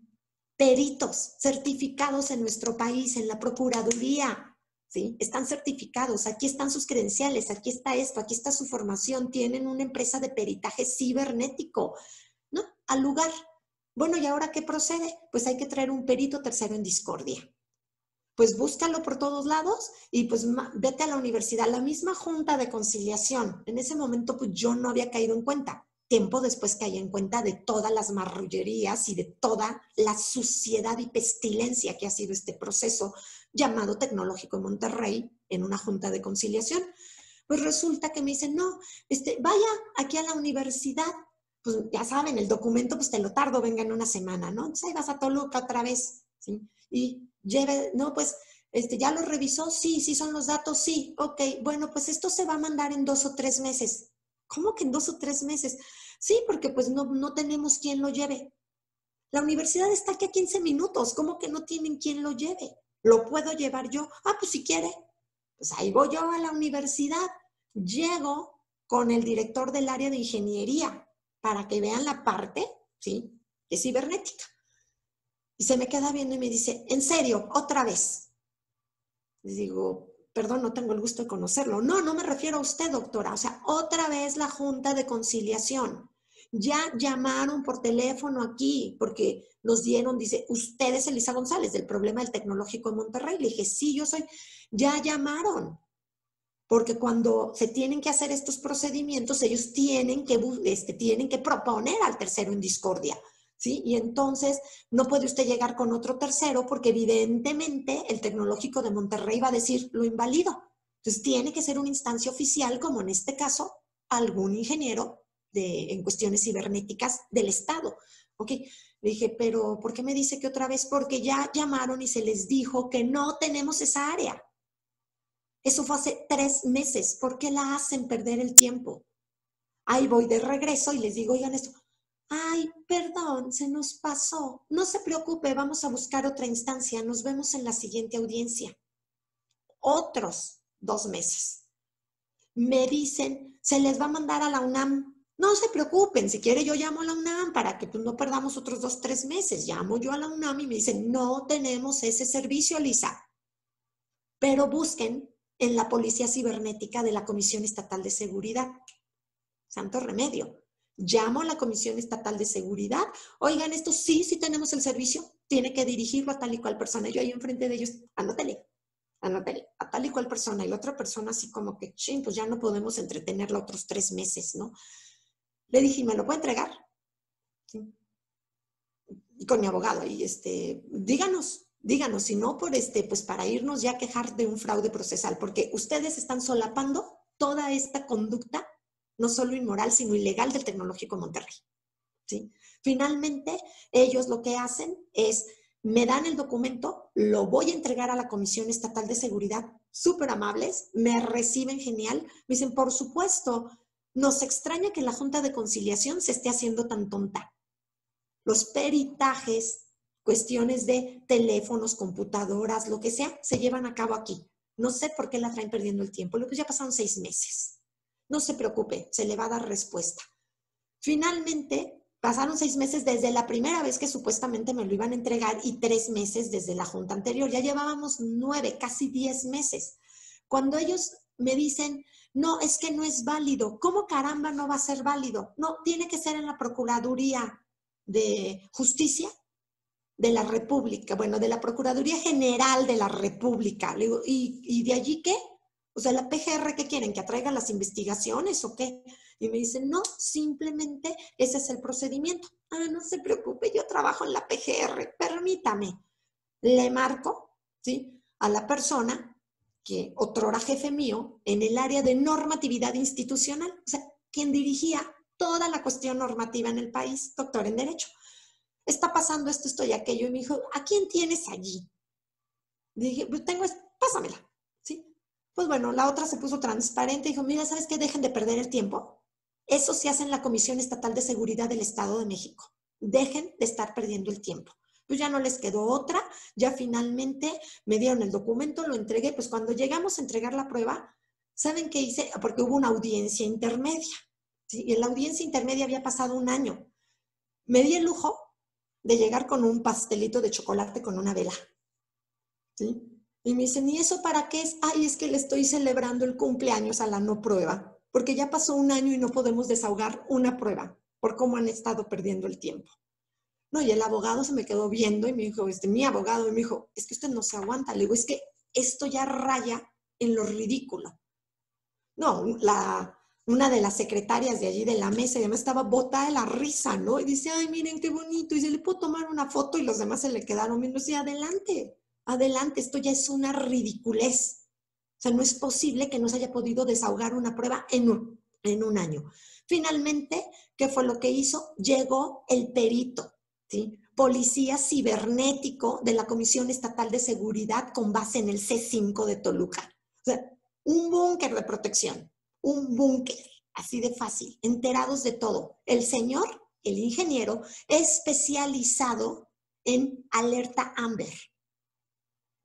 Peritos certificados en nuestro país, en la Procuraduría, ¿sí? Están certificados, aquí están sus credenciales, aquí está esto, aquí está su formación, tienen una empresa de peritaje cibernético, ¿no? Al lugar. Bueno, ¿y ahora qué procede? Pues hay que traer un perito tercero en discordia. Pues búscalo por todos lados y pues vete a la universidad, la misma junta de conciliación. En ese momento pues yo no había caído en cuenta tiempo después caí en cuenta de todas las marrullerías y de toda la suciedad y pestilencia que ha sido este proceso llamado tecnológico en Monterrey en una junta de conciliación. Pues resulta que me dicen, no, este, vaya aquí a la universidad, pues ya saben, el documento pues te lo tardo, venga en una semana, ¿no? Entonces ahí vas a Toluca otra vez, ¿sí? Y lleve, no, pues este, ¿ya lo revisó? Sí, sí son los datos, sí, ok, bueno, pues esto se va a mandar en dos o tres meses. ¿Cómo que en dos o tres meses? Sí, porque pues no, no tenemos quien lo lleve. La universidad está aquí a 15 minutos. ¿Cómo que no tienen quien lo lleve? ¿Lo puedo llevar yo? Ah, pues si quiere. Pues ahí voy yo a la universidad. Llego con el director del área de ingeniería para que vean la parte, ¿sí? Es cibernética. Y se me queda viendo y me dice, en serio, otra vez. Les digo, perdón, no tengo el gusto de conocerlo. No, no me refiero a usted, doctora. O sea, otra vez la Junta de Conciliación. Ya llamaron por teléfono aquí porque nos dieron, dice, usted es Elisa González del problema del tecnológico en Monterrey. Le dije, sí, yo soy. Ya llamaron. porque cuando se tienen que hacer estos procedimientos, ellos tienen que, este, tienen que proponer al tercero en discordia. ¿Sí? Y entonces no puede usted llegar con otro tercero porque evidentemente el tecnológico de Monterrey va a decir lo invalido. Entonces tiene que ser una instancia oficial, como en este caso, algún ingeniero de, en cuestiones cibernéticas del Estado. Ok, le dije, pero ¿por qué me dice que otra vez? Porque ya llamaron y se les dijo que no tenemos esa área. Eso fue hace tres meses. ¿Por qué la hacen perder el tiempo? Ahí voy de regreso y les digo, oigan esto. Ay, perdón, se nos pasó. No se preocupe, vamos a buscar otra instancia. Nos vemos en la siguiente audiencia. Otros dos meses. Me dicen, se les va a mandar a la UNAM. No se preocupen, si quiere yo llamo a la UNAM para que pues, no perdamos otros dos, tres meses. Llamo yo a la UNAM y me dicen, no tenemos ese servicio, Lisa. Pero busquen en la Policía Cibernética de la Comisión Estatal de Seguridad. Santo remedio. Llamo a la Comisión Estatal de Seguridad. Oigan, esto sí, sí tenemos el servicio. Tiene que dirigirlo a tal y cual persona. Yo ahí enfrente de ellos, anótele, anótele, a tal y cual persona. Y la otra persona así como que, ching, pues ya no podemos entretenerla otros tres meses, ¿no? Le dije, ¿me lo puede entregar? Y con mi abogado ahí, este, díganos, díganos, si no, por este, pues para irnos ya a quejar de un fraude procesal, porque ustedes están solapando toda esta conducta, no solo inmoral, sino ilegal del Tecnológico Monterrey. ¿sí? Finalmente, ellos lo que hacen es, me dan el documento, lo voy a entregar a la Comisión Estatal de Seguridad, súper amables, me reciben genial, me dicen, por supuesto, nos extraña que la Junta de Conciliación se esté haciendo tan tonta. Los peritajes cuestiones de teléfonos, computadoras, lo que sea, se llevan a cabo aquí. No sé por qué la traen perdiendo el tiempo. Luego ya pasaron seis meses. No se preocupe, se le va a dar respuesta. Finalmente, pasaron seis meses desde la primera vez que supuestamente me lo iban a entregar y tres meses desde la junta anterior. Ya llevábamos nueve, casi diez meses. Cuando ellos me dicen, no, es que no es válido. ¿Cómo caramba no va a ser válido? No, tiene que ser en la Procuraduría de Justicia de la República, bueno, de la Procuraduría General de la República. ¿y, ¿y de allí qué? O sea, la PGR, ¿qué quieren? ¿Que atraigan las investigaciones o qué? Y me dicen, no, simplemente ese es el procedimiento. Ah, no se preocupe, yo trabajo en la PGR, permítame. Le marco, ¿sí? A la persona que otrora jefe mío en el área de normatividad institucional, o sea, quien dirigía toda la cuestión normativa en el país, doctor en Derecho está pasando esto, esto y aquello. Y me dijo, ¿a quién tienes allí? dije, pues tengo, pásamela. Pues bueno, la otra se puso transparente y dijo, mira, ¿sabes qué? Dejen de perder el tiempo. Eso se hace en la Comisión Estatal de Seguridad del Estado de México. Dejen de estar perdiendo el tiempo. Pues ya no les quedó otra, ya finalmente me dieron el documento, lo entregué, pues cuando llegamos a entregar la prueba, ¿saben qué hice? Porque hubo una audiencia intermedia. Y en la audiencia intermedia había pasado un año. Me di el lujo de llegar con un pastelito de chocolate con una vela. ¿Sí? Y me dicen, ¿y eso para qué es? Ay, es que le estoy celebrando el cumpleaños a la no prueba, porque ya pasó un año y no podemos desahogar una prueba por cómo han estado perdiendo el tiempo. No, y el abogado se me quedó viendo y me dijo, este, mi abogado, y me dijo, es que usted no se aguanta. Le digo, es que esto ya raya en lo ridículo. No, la, una de las secretarias de allí de la mesa y además estaba botada de la risa, ¿no? Y dice, ay, miren qué bonito, y se le puedo tomar una foto y los demás se le quedaron viendo, y adelante, adelante, esto ya es una ridiculez. O sea, no es posible que no se haya podido desahogar una prueba en un, año. Finalmente, ¿qué fue lo que hizo? Llegó el perito, ¿sí? Policía cibernético de la Comisión Estatal de Seguridad con base en el C5 de Toluca. O sea, un búnker de protección un búnker, así de fácil, enterados de todo. El señor, el ingeniero, especializado en alerta Amber,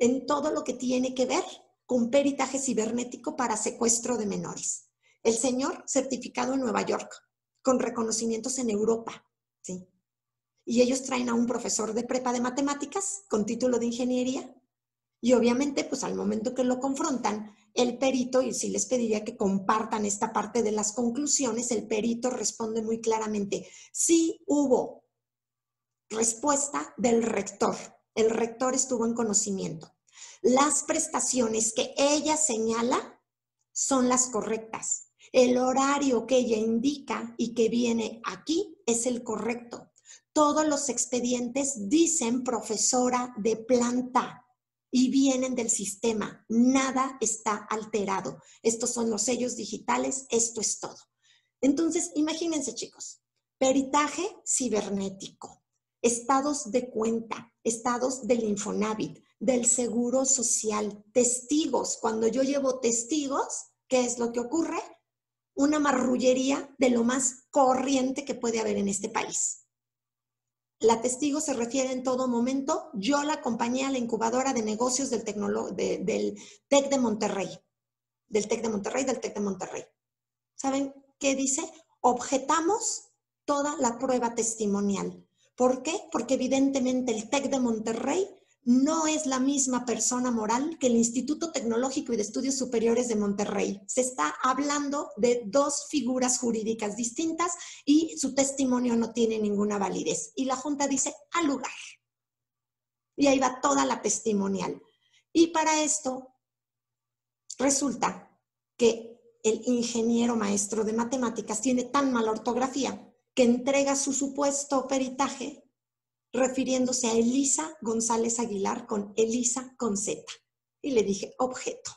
en todo lo que tiene que ver con peritaje cibernético para secuestro de menores. El señor certificado en Nueva York, con reconocimientos en Europa, ¿sí? Y ellos traen a un profesor de prepa de matemáticas con título de ingeniería. Y obviamente, pues al momento que lo confrontan, el perito, y si les pediría que compartan esta parte de las conclusiones, el perito responde muy claramente, sí hubo respuesta del rector. El rector estuvo en conocimiento. Las prestaciones que ella señala son las correctas. El horario que ella indica y que viene aquí es el correcto. Todos los expedientes dicen profesora de planta y vienen del sistema. Nada está alterado. Estos son los sellos digitales, esto es todo. Entonces, imagínense chicos, peritaje cibernético, estados de cuenta, estados del Infonavit, del Seguro Social, testigos. Cuando yo llevo testigos, ¿qué es lo que ocurre? Una marrullería de lo más corriente que puede haber en este país. La testigo se refiere en todo momento, yo la acompañé a la incubadora de negocios del, del TEC de Monterrey, del TEC de Monterrey, del TEC de Monterrey. ¿Saben qué dice? Objetamos toda la prueba testimonial. ¿Por qué? Porque evidentemente el TEC de Monterrey no es la misma persona moral que el Instituto Tecnológico y de Estudios Superiores de Monterrey. Se está hablando de dos figuras jurídicas distintas y su testimonio no tiene ninguna validez. Y la Junta dice al lugar. Y ahí va toda la testimonial. Y para esto resulta que el ingeniero maestro de matemáticas tiene tan mala ortografía que entrega su supuesto peritaje refiriéndose a Elisa González Aguilar con Elisa con Z. Y le dije, objeto.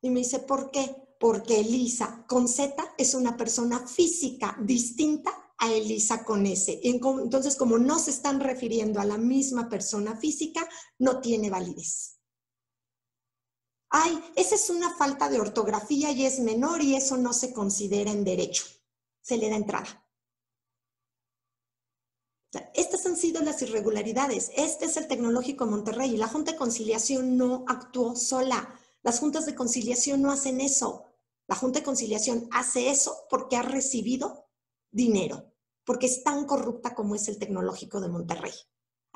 Y me dice, ¿por qué? Porque Elisa con Z es una persona física distinta a Elisa con S. Entonces, como no se están refiriendo a la misma persona física, no tiene validez. Ay, esa es una falta de ortografía y es menor y eso no se considera en derecho. Se le da entrada. Estas han sido las irregularidades. Este es el Tecnológico Monterrey y la Junta de Conciliación no actuó sola. Las juntas de conciliación no hacen eso. La Junta de Conciliación hace eso porque ha recibido dinero, porque es tan corrupta como es el Tecnológico de Monterrey.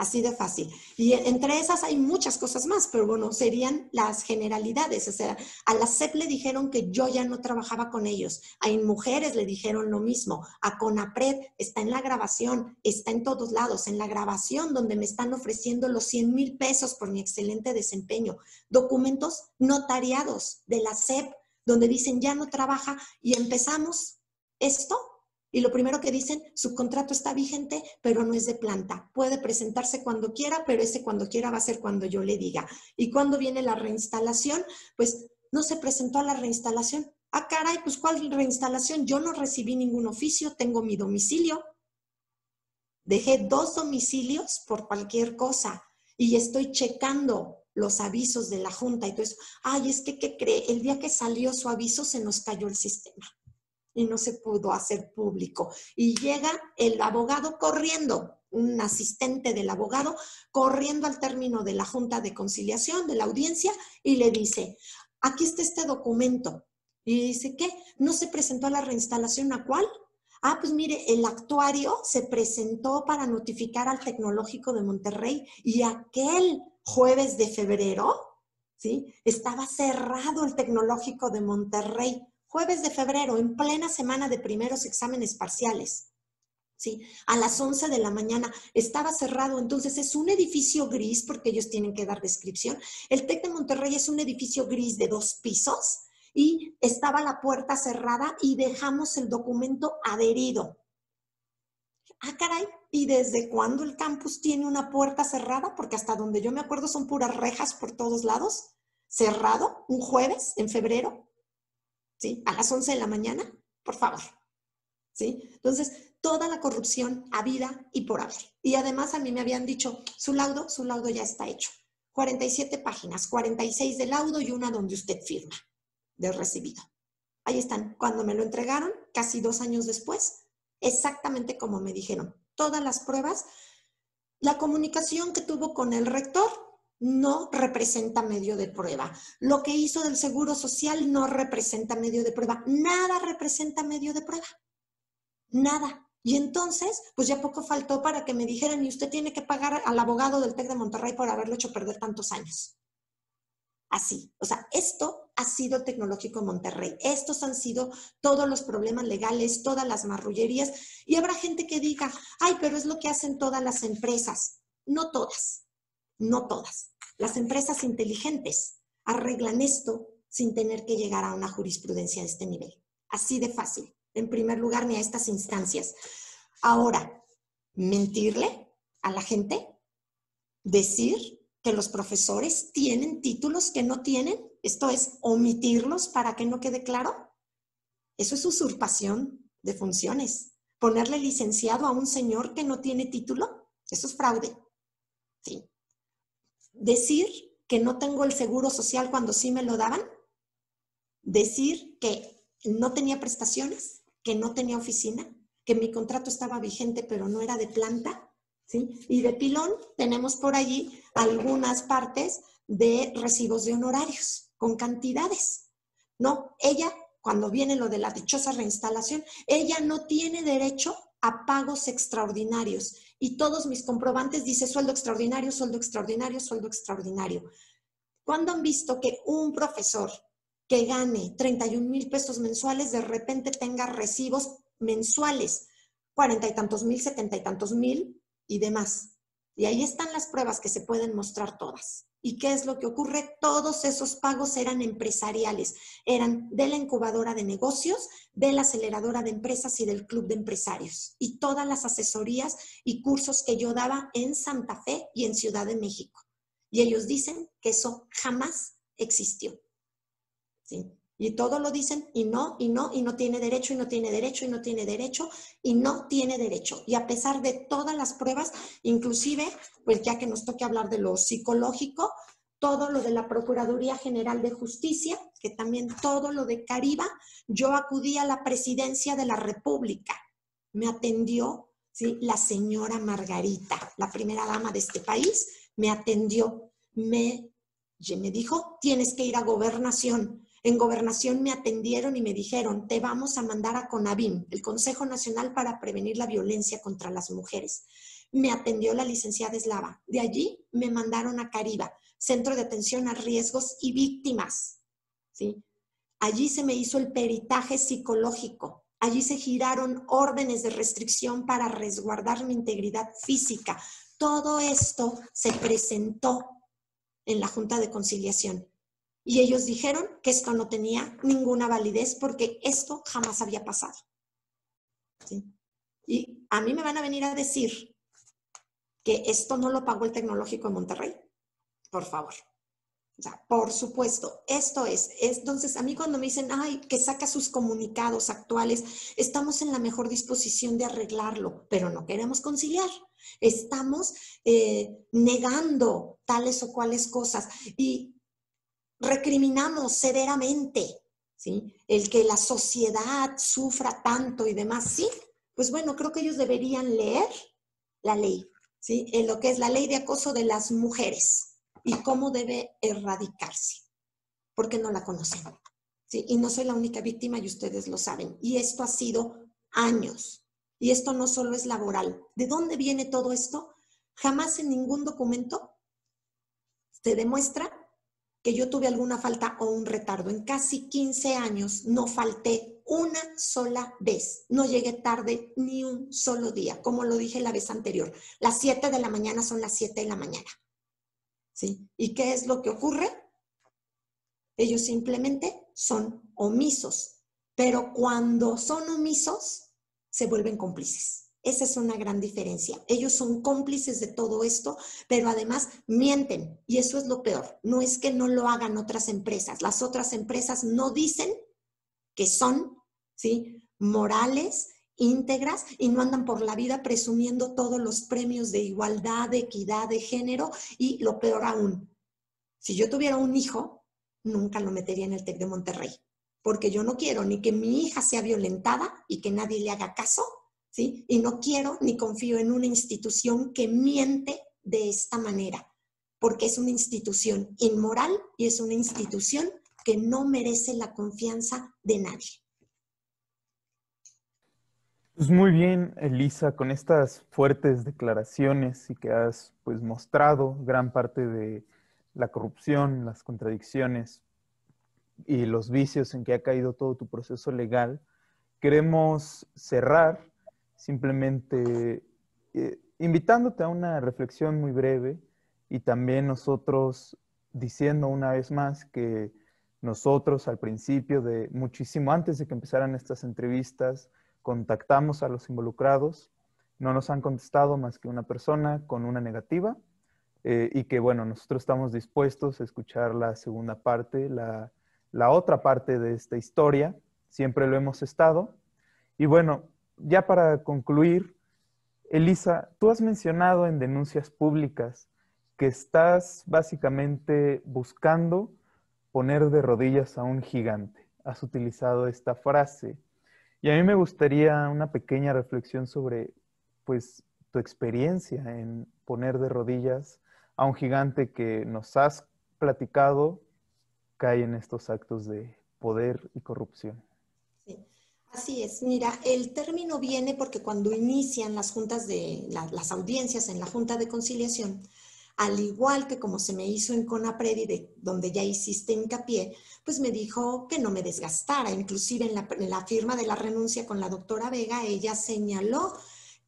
Así de fácil. Y entre esas hay muchas cosas más, pero bueno, serían las generalidades. O sea, a la CEP le dijeron que yo ya no trabajaba con ellos. A mujeres le dijeron lo mismo. A CONAPRED está en la grabación, está en todos lados, en la grabación donde me están ofreciendo los 100 mil pesos por mi excelente desempeño. Documentos notariados de la CEP donde dicen ya no trabaja y empezamos esto y lo primero que dicen, su contrato está vigente, pero no es de planta. Puede presentarse cuando quiera, pero ese cuando quiera va a ser cuando yo le diga. ¿Y cuando viene la reinstalación? Pues no se presentó a la reinstalación. Ah, caray, pues ¿cuál reinstalación? Yo no recibí ningún oficio, tengo mi domicilio. Dejé dos domicilios por cualquier cosa y estoy checando los avisos de la Junta y todo eso. Ay, es que, ¿qué cree? El día que salió su aviso se nos cayó el sistema y no se pudo hacer público. Y llega el abogado corriendo, un asistente del abogado, corriendo al término de la junta de conciliación, de la audiencia, y le dice, aquí está este documento. Y dice, ¿qué? ¿No se presentó a la reinstalación a cuál? Ah, pues mire, el actuario se presentó para notificar al Tecnológico de Monterrey y aquel jueves de febrero, ¿sí? Estaba cerrado el Tecnológico de Monterrey jueves de febrero, en plena semana de primeros exámenes parciales. ¿Sí? A las 11 de la mañana estaba cerrado, entonces es un edificio gris porque ellos tienen que dar descripción. El TEC de Monterrey es un edificio gris de dos pisos y estaba la puerta cerrada y dejamos el documento adherido. Ah, caray, ¿y desde cuándo el campus tiene una puerta cerrada? Porque hasta donde yo me acuerdo son puras rejas por todos lados. Cerrado, un jueves en febrero. ¿Sí? A las 11 de la mañana, por favor, ¿sí? Entonces, toda la corrupción habida y por haber. Y además a mí me habían dicho, su laudo, su laudo ya está hecho. 47 páginas, 46 de laudo y una donde usted firma de recibido. Ahí están. Cuando me lo entregaron, casi dos años después, exactamente como me dijeron, todas las pruebas, la comunicación que tuvo con el rector no representa medio de prueba. Lo que hizo del Seguro Social no representa medio de prueba. Nada representa medio de prueba. Nada. Y entonces, pues ya poco faltó para que me dijeran, y usted tiene que pagar al abogado del TEC de Monterrey por haberlo hecho perder tantos años. Así. O sea, esto ha sido tecnológico Monterrey. Estos han sido todos los problemas legales, todas las marrullerías. Y habrá gente que diga, ay, pero es lo que hacen todas las empresas. No todas, no todas. Las empresas inteligentes arreglan esto sin tener que llegar a una jurisprudencia de este nivel. Así de fácil. En primer lugar, ni a estas instancias. Ahora, mentirle a la gente, decir que los profesores tienen títulos que no tienen, esto es omitirlos para que no quede claro. Eso es usurpación de funciones. Ponerle licenciado a un señor que no tiene título, eso es fraude. Sí. Decir que no tengo el seguro social cuando sí me lo daban. Decir que no tenía prestaciones, que no tenía oficina, que mi contrato estaba vigente pero no era de planta. ¿sí? Y de pilón tenemos por allí algunas partes de recibos de honorarios con cantidades. No, ella, cuando viene lo de la dichosa reinstalación, ella no tiene derecho a pagos extraordinarios. Y todos mis comprobantes dice sueldo extraordinario, sueldo extraordinario, sueldo extraordinario. ¿Cuándo han visto que un profesor que gane 31 mil pesos mensuales de repente tenga recibos mensuales, cuarenta y tantos mil, setenta y tantos mil y demás? Y ahí están las pruebas que se pueden mostrar todas. ¿Y qué es lo que ocurre? Todos esos pagos eran empresariales, eran de la incubadora de negocios, de la aceleradora de empresas y del club de empresarios. Y todas las asesorías y cursos que yo daba en Santa Fe y en Ciudad de México. Y ellos dicen que eso jamás existió. ¿Sí? Y todo lo dicen y no, y no, y no tiene derecho, y no tiene derecho, y no tiene derecho, y no tiene derecho. Y a pesar de todas las pruebas, inclusive, pues ya que nos toque hablar de lo psicológico, todo lo de la Procuraduría General de Justicia, que también todo lo de Cariba, yo acudí a la presidencia de la República. Me atendió ¿sí? la señora Margarita, la primera dama de este país, me atendió, me, me dijo, tienes que ir a gobernación en gobernación me atendieron y me dijeron, te vamos a mandar a CONAVIM, el Consejo Nacional para Prevenir la Violencia contra las Mujeres. Me atendió la licenciada Eslava. De allí me mandaron a Cariba, Centro de Atención a Riesgos y Víctimas. Allí se me hizo el peritaje psicológico. Allí se giraron órdenes de restricción para resguardar mi integridad física. Todo esto se presentó en la Junta de Conciliación. Y ellos dijeron que esto no tenía ninguna validez porque esto jamás había pasado. Y a mí me van a venir a decir que esto no lo pagó el tecnológico de Monterrey. Por favor. O sea, por supuesto, esto es, Entonces, a mí cuando me dicen, ay, que saca sus comunicados actuales, estamos en la mejor disposición de arreglarlo, pero no queremos conciliar. Estamos eh, negando tales o cuales cosas. Y recriminamos severamente, ¿sí? El que la sociedad sufra tanto y demás, sí, pues bueno, creo que ellos deberían leer la ley, ¿sí? En lo que es la ley de acoso de las mujeres y cómo debe erradicarse, porque no la conocen, ¿sí? Y no soy la única víctima y ustedes lo saben. Y esto ha sido años. Y esto no solo es laboral. ¿De dónde viene todo esto? Jamás en ningún documento se demuestra que yo tuve alguna falta o un retardo. En casi 15 años no falté una sola vez. No llegué tarde ni un solo día, como lo dije la vez anterior. Las 7 de la mañana son las 7 de la mañana. ¿Sí? ¿Y qué es lo que ocurre? Ellos simplemente son omisos, pero cuando son omisos, se vuelven cómplices. Esa es una gran diferencia. Ellos son cómplices de todo esto, pero además mienten. Y eso es lo peor. No es que no lo hagan otras empresas. Las otras empresas no dicen que son, ¿sí? Morales, íntegras y no andan por la vida presumiendo todos los premios de igualdad, de equidad, de género y lo peor aún. Si yo tuviera un hijo, nunca lo metería en el TEC de Monterrey, porque yo no quiero ni que mi hija sea violentada y que nadie le haga caso, ¿sí? Y no quiero ni confío en una institución que miente de esta manera, porque es una institución inmoral y es una institución que no merece la confianza de nadie. Pues muy bien, Elisa, con estas fuertes declaraciones y que has pues mostrado gran parte de la corrupción, las contradicciones y los vicios en que ha caído todo tu proceso legal, queremos cerrar simplemente eh, invitándote a una reflexión muy breve y también nosotros diciendo una vez más que nosotros al principio de muchísimo antes de que empezaran estas entrevistas, contactamos a los involucrados, no nos han contestado más que una persona con una negativa eh, y que bueno, nosotros estamos dispuestos a escuchar la segunda parte, la, la otra parte de esta historia, siempre lo hemos estado. Y bueno, ya para concluir, Elisa, tú has mencionado en denuncias públicas que estás básicamente buscando poner de rodillas a un gigante. Has utilizado esta frase. Y a mí me gustaría una pequeña reflexión sobre, pues, tu experiencia en poner de rodillas a un gigante que nos has platicado cae en estos actos de poder y corrupción. Sí, así es. Mira, el término viene porque cuando inician las juntas de las audiencias en la Junta de Conciliación, al igual que como se me hizo en Conapredi, de donde ya hiciste hincapié, pues me dijo que no me desgastara. Inclusive en la, en la firma de la renuncia con la doctora Vega, ella señaló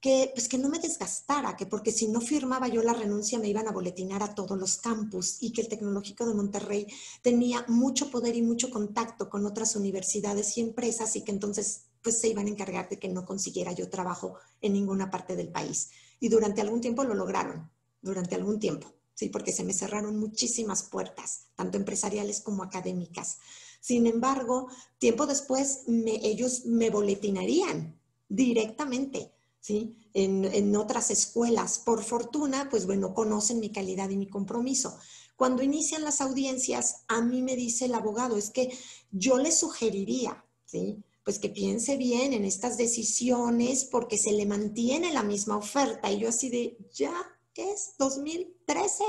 que, pues que no me desgastara, que porque si no firmaba yo la renuncia me iban a boletinar a todos los campus y que el Tecnológico de Monterrey tenía mucho poder y mucho contacto con otras universidades y empresas y que entonces pues se iban a encargar de que no consiguiera yo trabajo en ninguna parte del país. Y durante algún tiempo lo lograron, durante algún tiempo, sí, porque se me cerraron muchísimas puertas, tanto empresariales como académicas. Sin embargo, tiempo después ellos me boletinarían directamente ¿sí? En, otras escuelas. Por fortuna, pues bueno, conocen mi calidad y mi compromiso. Cuando inician las audiencias, a mí me dice el abogado, es que yo le sugeriría, ¿sí? Pues que piense bien en estas decisiones porque se le mantiene la misma oferta. Y yo así de, ya es 2013.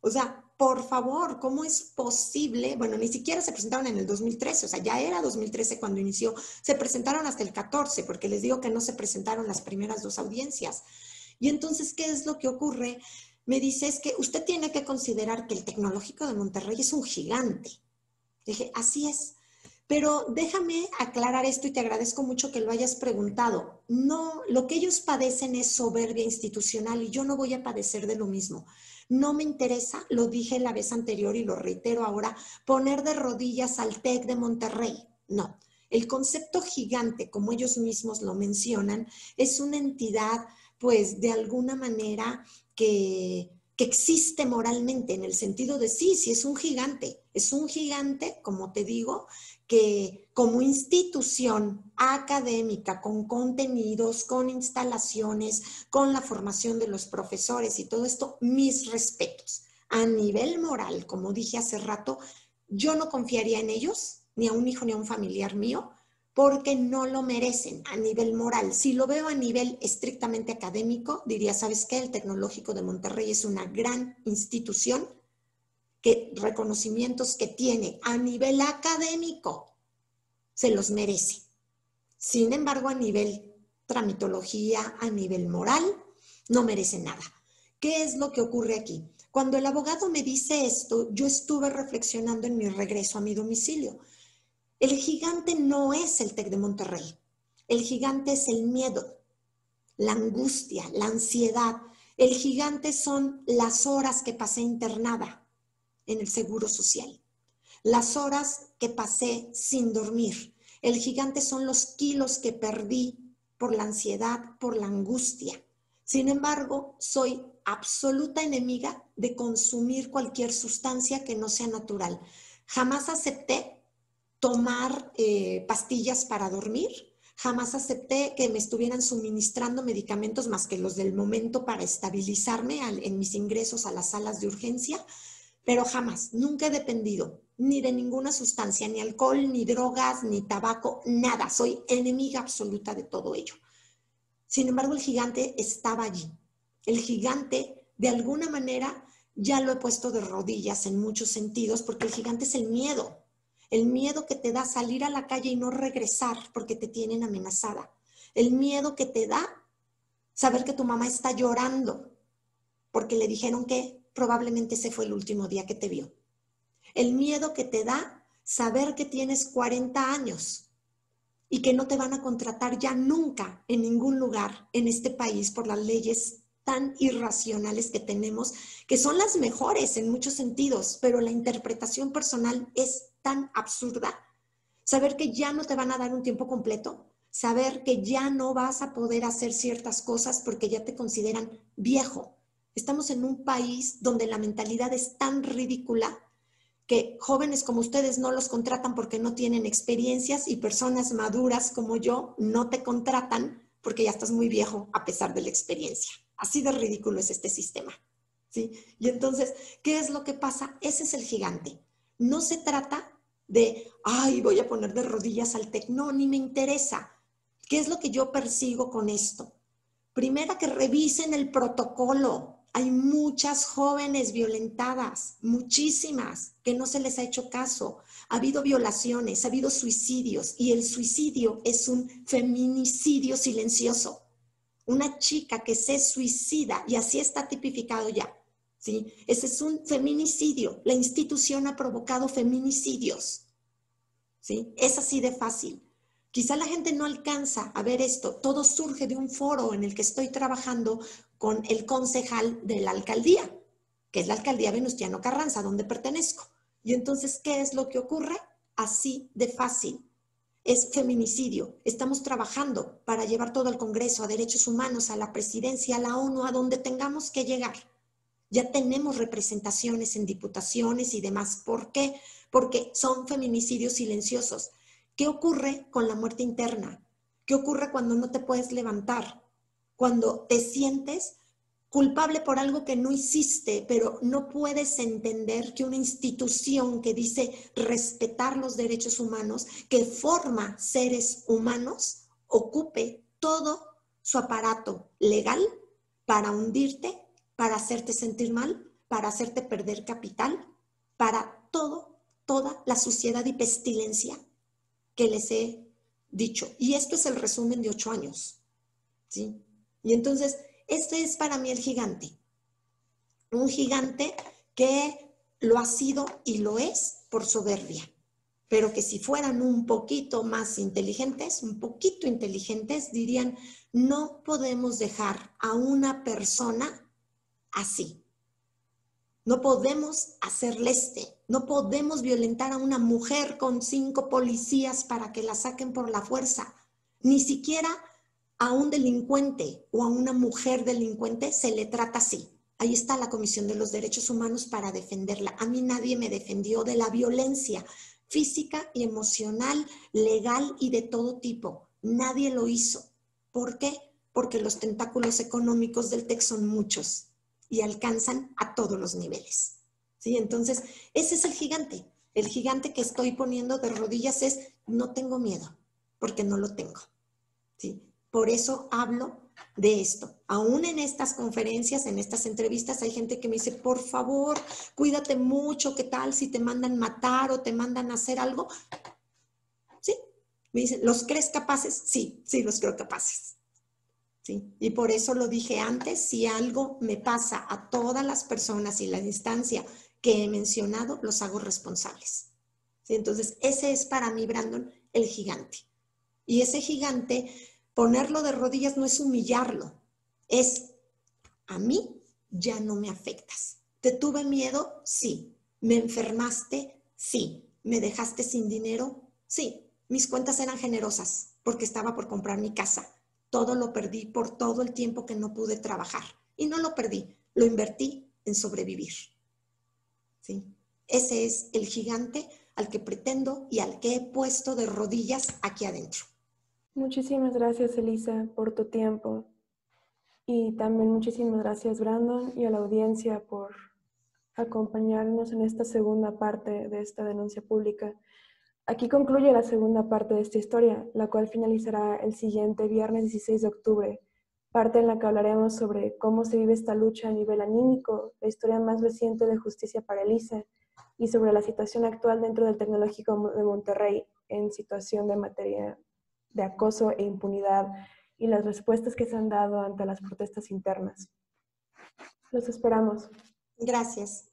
O sea, por favor, ¿cómo es posible? Bueno, ni siquiera se presentaron en el 2013, o sea, ya era 2013 cuando inició. Se presentaron hasta el 14, porque les digo que no se presentaron las primeras dos audiencias. Y entonces, ¿qué es lo que ocurre? Me dice, es que usted tiene que considerar que el tecnológico de Monterrey es un gigante. Dije, así es. Pero déjame aclarar esto y te agradezco mucho que lo hayas preguntado. No, lo que ellos padecen es soberbia institucional y yo no voy a padecer de lo mismo. No me interesa, lo dije la vez anterior y lo reitero ahora, poner de rodillas al TEC de Monterrey. No. El concepto gigante, como ellos mismos lo mencionan, es una entidad, pues, de alguna manera que, que existe moralmente, en el sentido de sí, sí es un gigante. Es un gigante, como te digo, que como institución académica, con contenidos, con instalaciones, con la formación de los profesores y todo esto, mis respetos. A nivel moral, como dije hace rato, yo no confiaría en ellos, ni a un hijo ni a un familiar mío, porque no lo merecen a nivel moral. Si lo veo a nivel estrictamente académico, diría, ¿sabes qué? El Tecnológico de Monterrey es una gran institución que reconocimientos que tiene a nivel académico se los merece. Sin embargo, a nivel tramitología, a nivel moral, no merece nada. ¿Qué es lo que ocurre aquí? Cuando el abogado me dice esto, yo estuve reflexionando en mi regreso a mi domicilio. El gigante no es el TEC de Monterrey. El gigante es el miedo, la angustia, la ansiedad. El gigante son las horas que pasé internada, en el Seguro Social. Las horas que pasé sin dormir. El gigante son los kilos que perdí por la ansiedad, por la angustia. Sin embargo, soy absoluta enemiga de consumir cualquier sustancia que no sea natural. Jamás acepté tomar eh, pastillas para dormir. Jamás acepté que me estuvieran suministrando medicamentos más que los del momento para estabilizarme en mis ingresos a las salas de urgencia pero jamás, nunca he dependido ni de ninguna sustancia, ni alcohol, ni drogas, ni tabaco, nada. Soy enemiga absoluta de todo ello. Sin embargo, el gigante estaba allí. El gigante, de alguna manera, ya lo he puesto de rodillas en muchos sentidos, porque el gigante es el miedo. El miedo que te da salir a la calle y no regresar porque te tienen amenazada. El miedo que te da saber que tu mamá está llorando porque le dijeron que probablemente ese fue el último día que te vio. El miedo que te da saber que tienes 40 años y que no te van a contratar ya nunca en ningún lugar en este país por las leyes tan irracionales que tenemos, que son las mejores en muchos sentidos, pero la interpretación personal es tan absurda. Saber que ya no te van a dar un tiempo completo, saber que ya no vas a poder hacer ciertas cosas porque ya te consideran viejo. Estamos en un país donde la mentalidad es tan ridícula que jóvenes como ustedes no los contratan porque no tienen experiencias y personas maduras como yo no te contratan porque ya estás muy viejo a pesar de la experiencia. Así de ridículo es este sistema. ¿sí? Y entonces, ¿qué es lo que pasa? Ese es el gigante. No se trata de, ay, voy a poner de rodillas al TEC. No, ni me interesa. ¿Qué es lo que yo persigo con esto? Primera, que revisen el protocolo. Hay muchas jóvenes violentadas, muchísimas, que no se les ha hecho caso. Ha habido violaciones, ha habido suicidios y el suicidio es un feminicidio silencioso. Una chica que se suicida y así está tipificado ya. ¿sí? Ese es un feminicidio. La institución ha provocado feminicidios. ¿sí? Es así de fácil. Quizá la gente no alcanza a ver esto. Todo surge de un foro en el que estoy trabajando con el concejal de la alcaldía, que es la alcaldía Venustiano Carranza, donde pertenezco. Y entonces, ¿qué es lo que ocurre? Así de fácil. Es feminicidio. Estamos trabajando para llevar todo al Congreso, a derechos humanos, a la presidencia, a la ONU, a donde tengamos que llegar. Ya tenemos representaciones en diputaciones y demás. ¿Por qué? Porque son feminicidios silenciosos. ¿Qué ocurre con la muerte interna? ¿Qué ocurre cuando no te puedes levantar? Cuando te sientes culpable por algo que no hiciste, pero no puedes entender que una institución que dice respetar los derechos humanos, que forma seres humanos, ocupe todo su aparato legal para hundirte, para hacerte sentir mal, para hacerte perder capital, para todo, toda la suciedad y pestilencia que les he dicho. Y esto es el resumen de ocho años. ¿sí? Y entonces, este es para mí el gigante. Un gigante que lo ha sido y lo es por soberbia, pero que si fueran un poquito más inteligentes, un poquito inteligentes, dirían, no podemos dejar a una persona así. No podemos hacerle este, no podemos violentar a una mujer con cinco policías para que la saquen por la fuerza, ni siquiera a un delincuente o a una mujer delincuente se le trata así. Ahí está la Comisión de los Derechos Humanos para defenderla. A mí nadie me defendió de la violencia física y emocional, legal y de todo tipo. Nadie lo hizo. ¿Por qué? Porque los tentáculos económicos del TEC son muchos y alcanzan a todos los niveles. ¿Sí? Entonces, ese es el gigante. El gigante que estoy poniendo de rodillas es, no tengo miedo, porque no lo tengo. ¿Sí? Por eso hablo de esto. Aún en estas conferencias, en estas entrevistas, hay gente que me dice, por favor, cuídate mucho, ¿qué tal si te mandan matar o te mandan hacer algo? Sí, me dicen, ¿los crees capaces? Sí, sí, los creo capaces. ¿Sí? Y por eso lo dije antes, si algo me pasa a todas las personas y la distancia que he mencionado, los hago responsables. Entonces, ese es para mí, Brandon, el gigante. Y ese gigante Ponerlo de rodillas no es humillarlo, es a mí ya no me afectas. ¿Te tuve miedo? Sí. ¿Me enfermaste? Sí. ¿Me dejaste sin dinero? Sí. Mis cuentas eran generosas porque estaba por comprar mi casa. Todo lo perdí por todo el tiempo que no pude trabajar. Y no lo perdí, lo invertí en sobrevivir. ¿Sí? Ese es el gigante al que pretendo y al que he puesto de rodillas aquí adentro. Muchísimas gracias, Elisa, por tu tiempo. Y también muchísimas gracias, Brandon, y a la audiencia por acompañarnos en esta segunda parte de esta denuncia pública. Aquí concluye la segunda parte de esta historia, la cual finalizará el siguiente viernes 16 de octubre, parte en la que hablaremos sobre cómo se vive esta lucha a nivel anímico, la historia más reciente de justicia para Elisa y sobre la situación actual dentro del Tecnológico de Monterrey en situación de materia de acoso e impunidad y las respuestas que se han dado ante las protestas internas. Los esperamos. Gracias.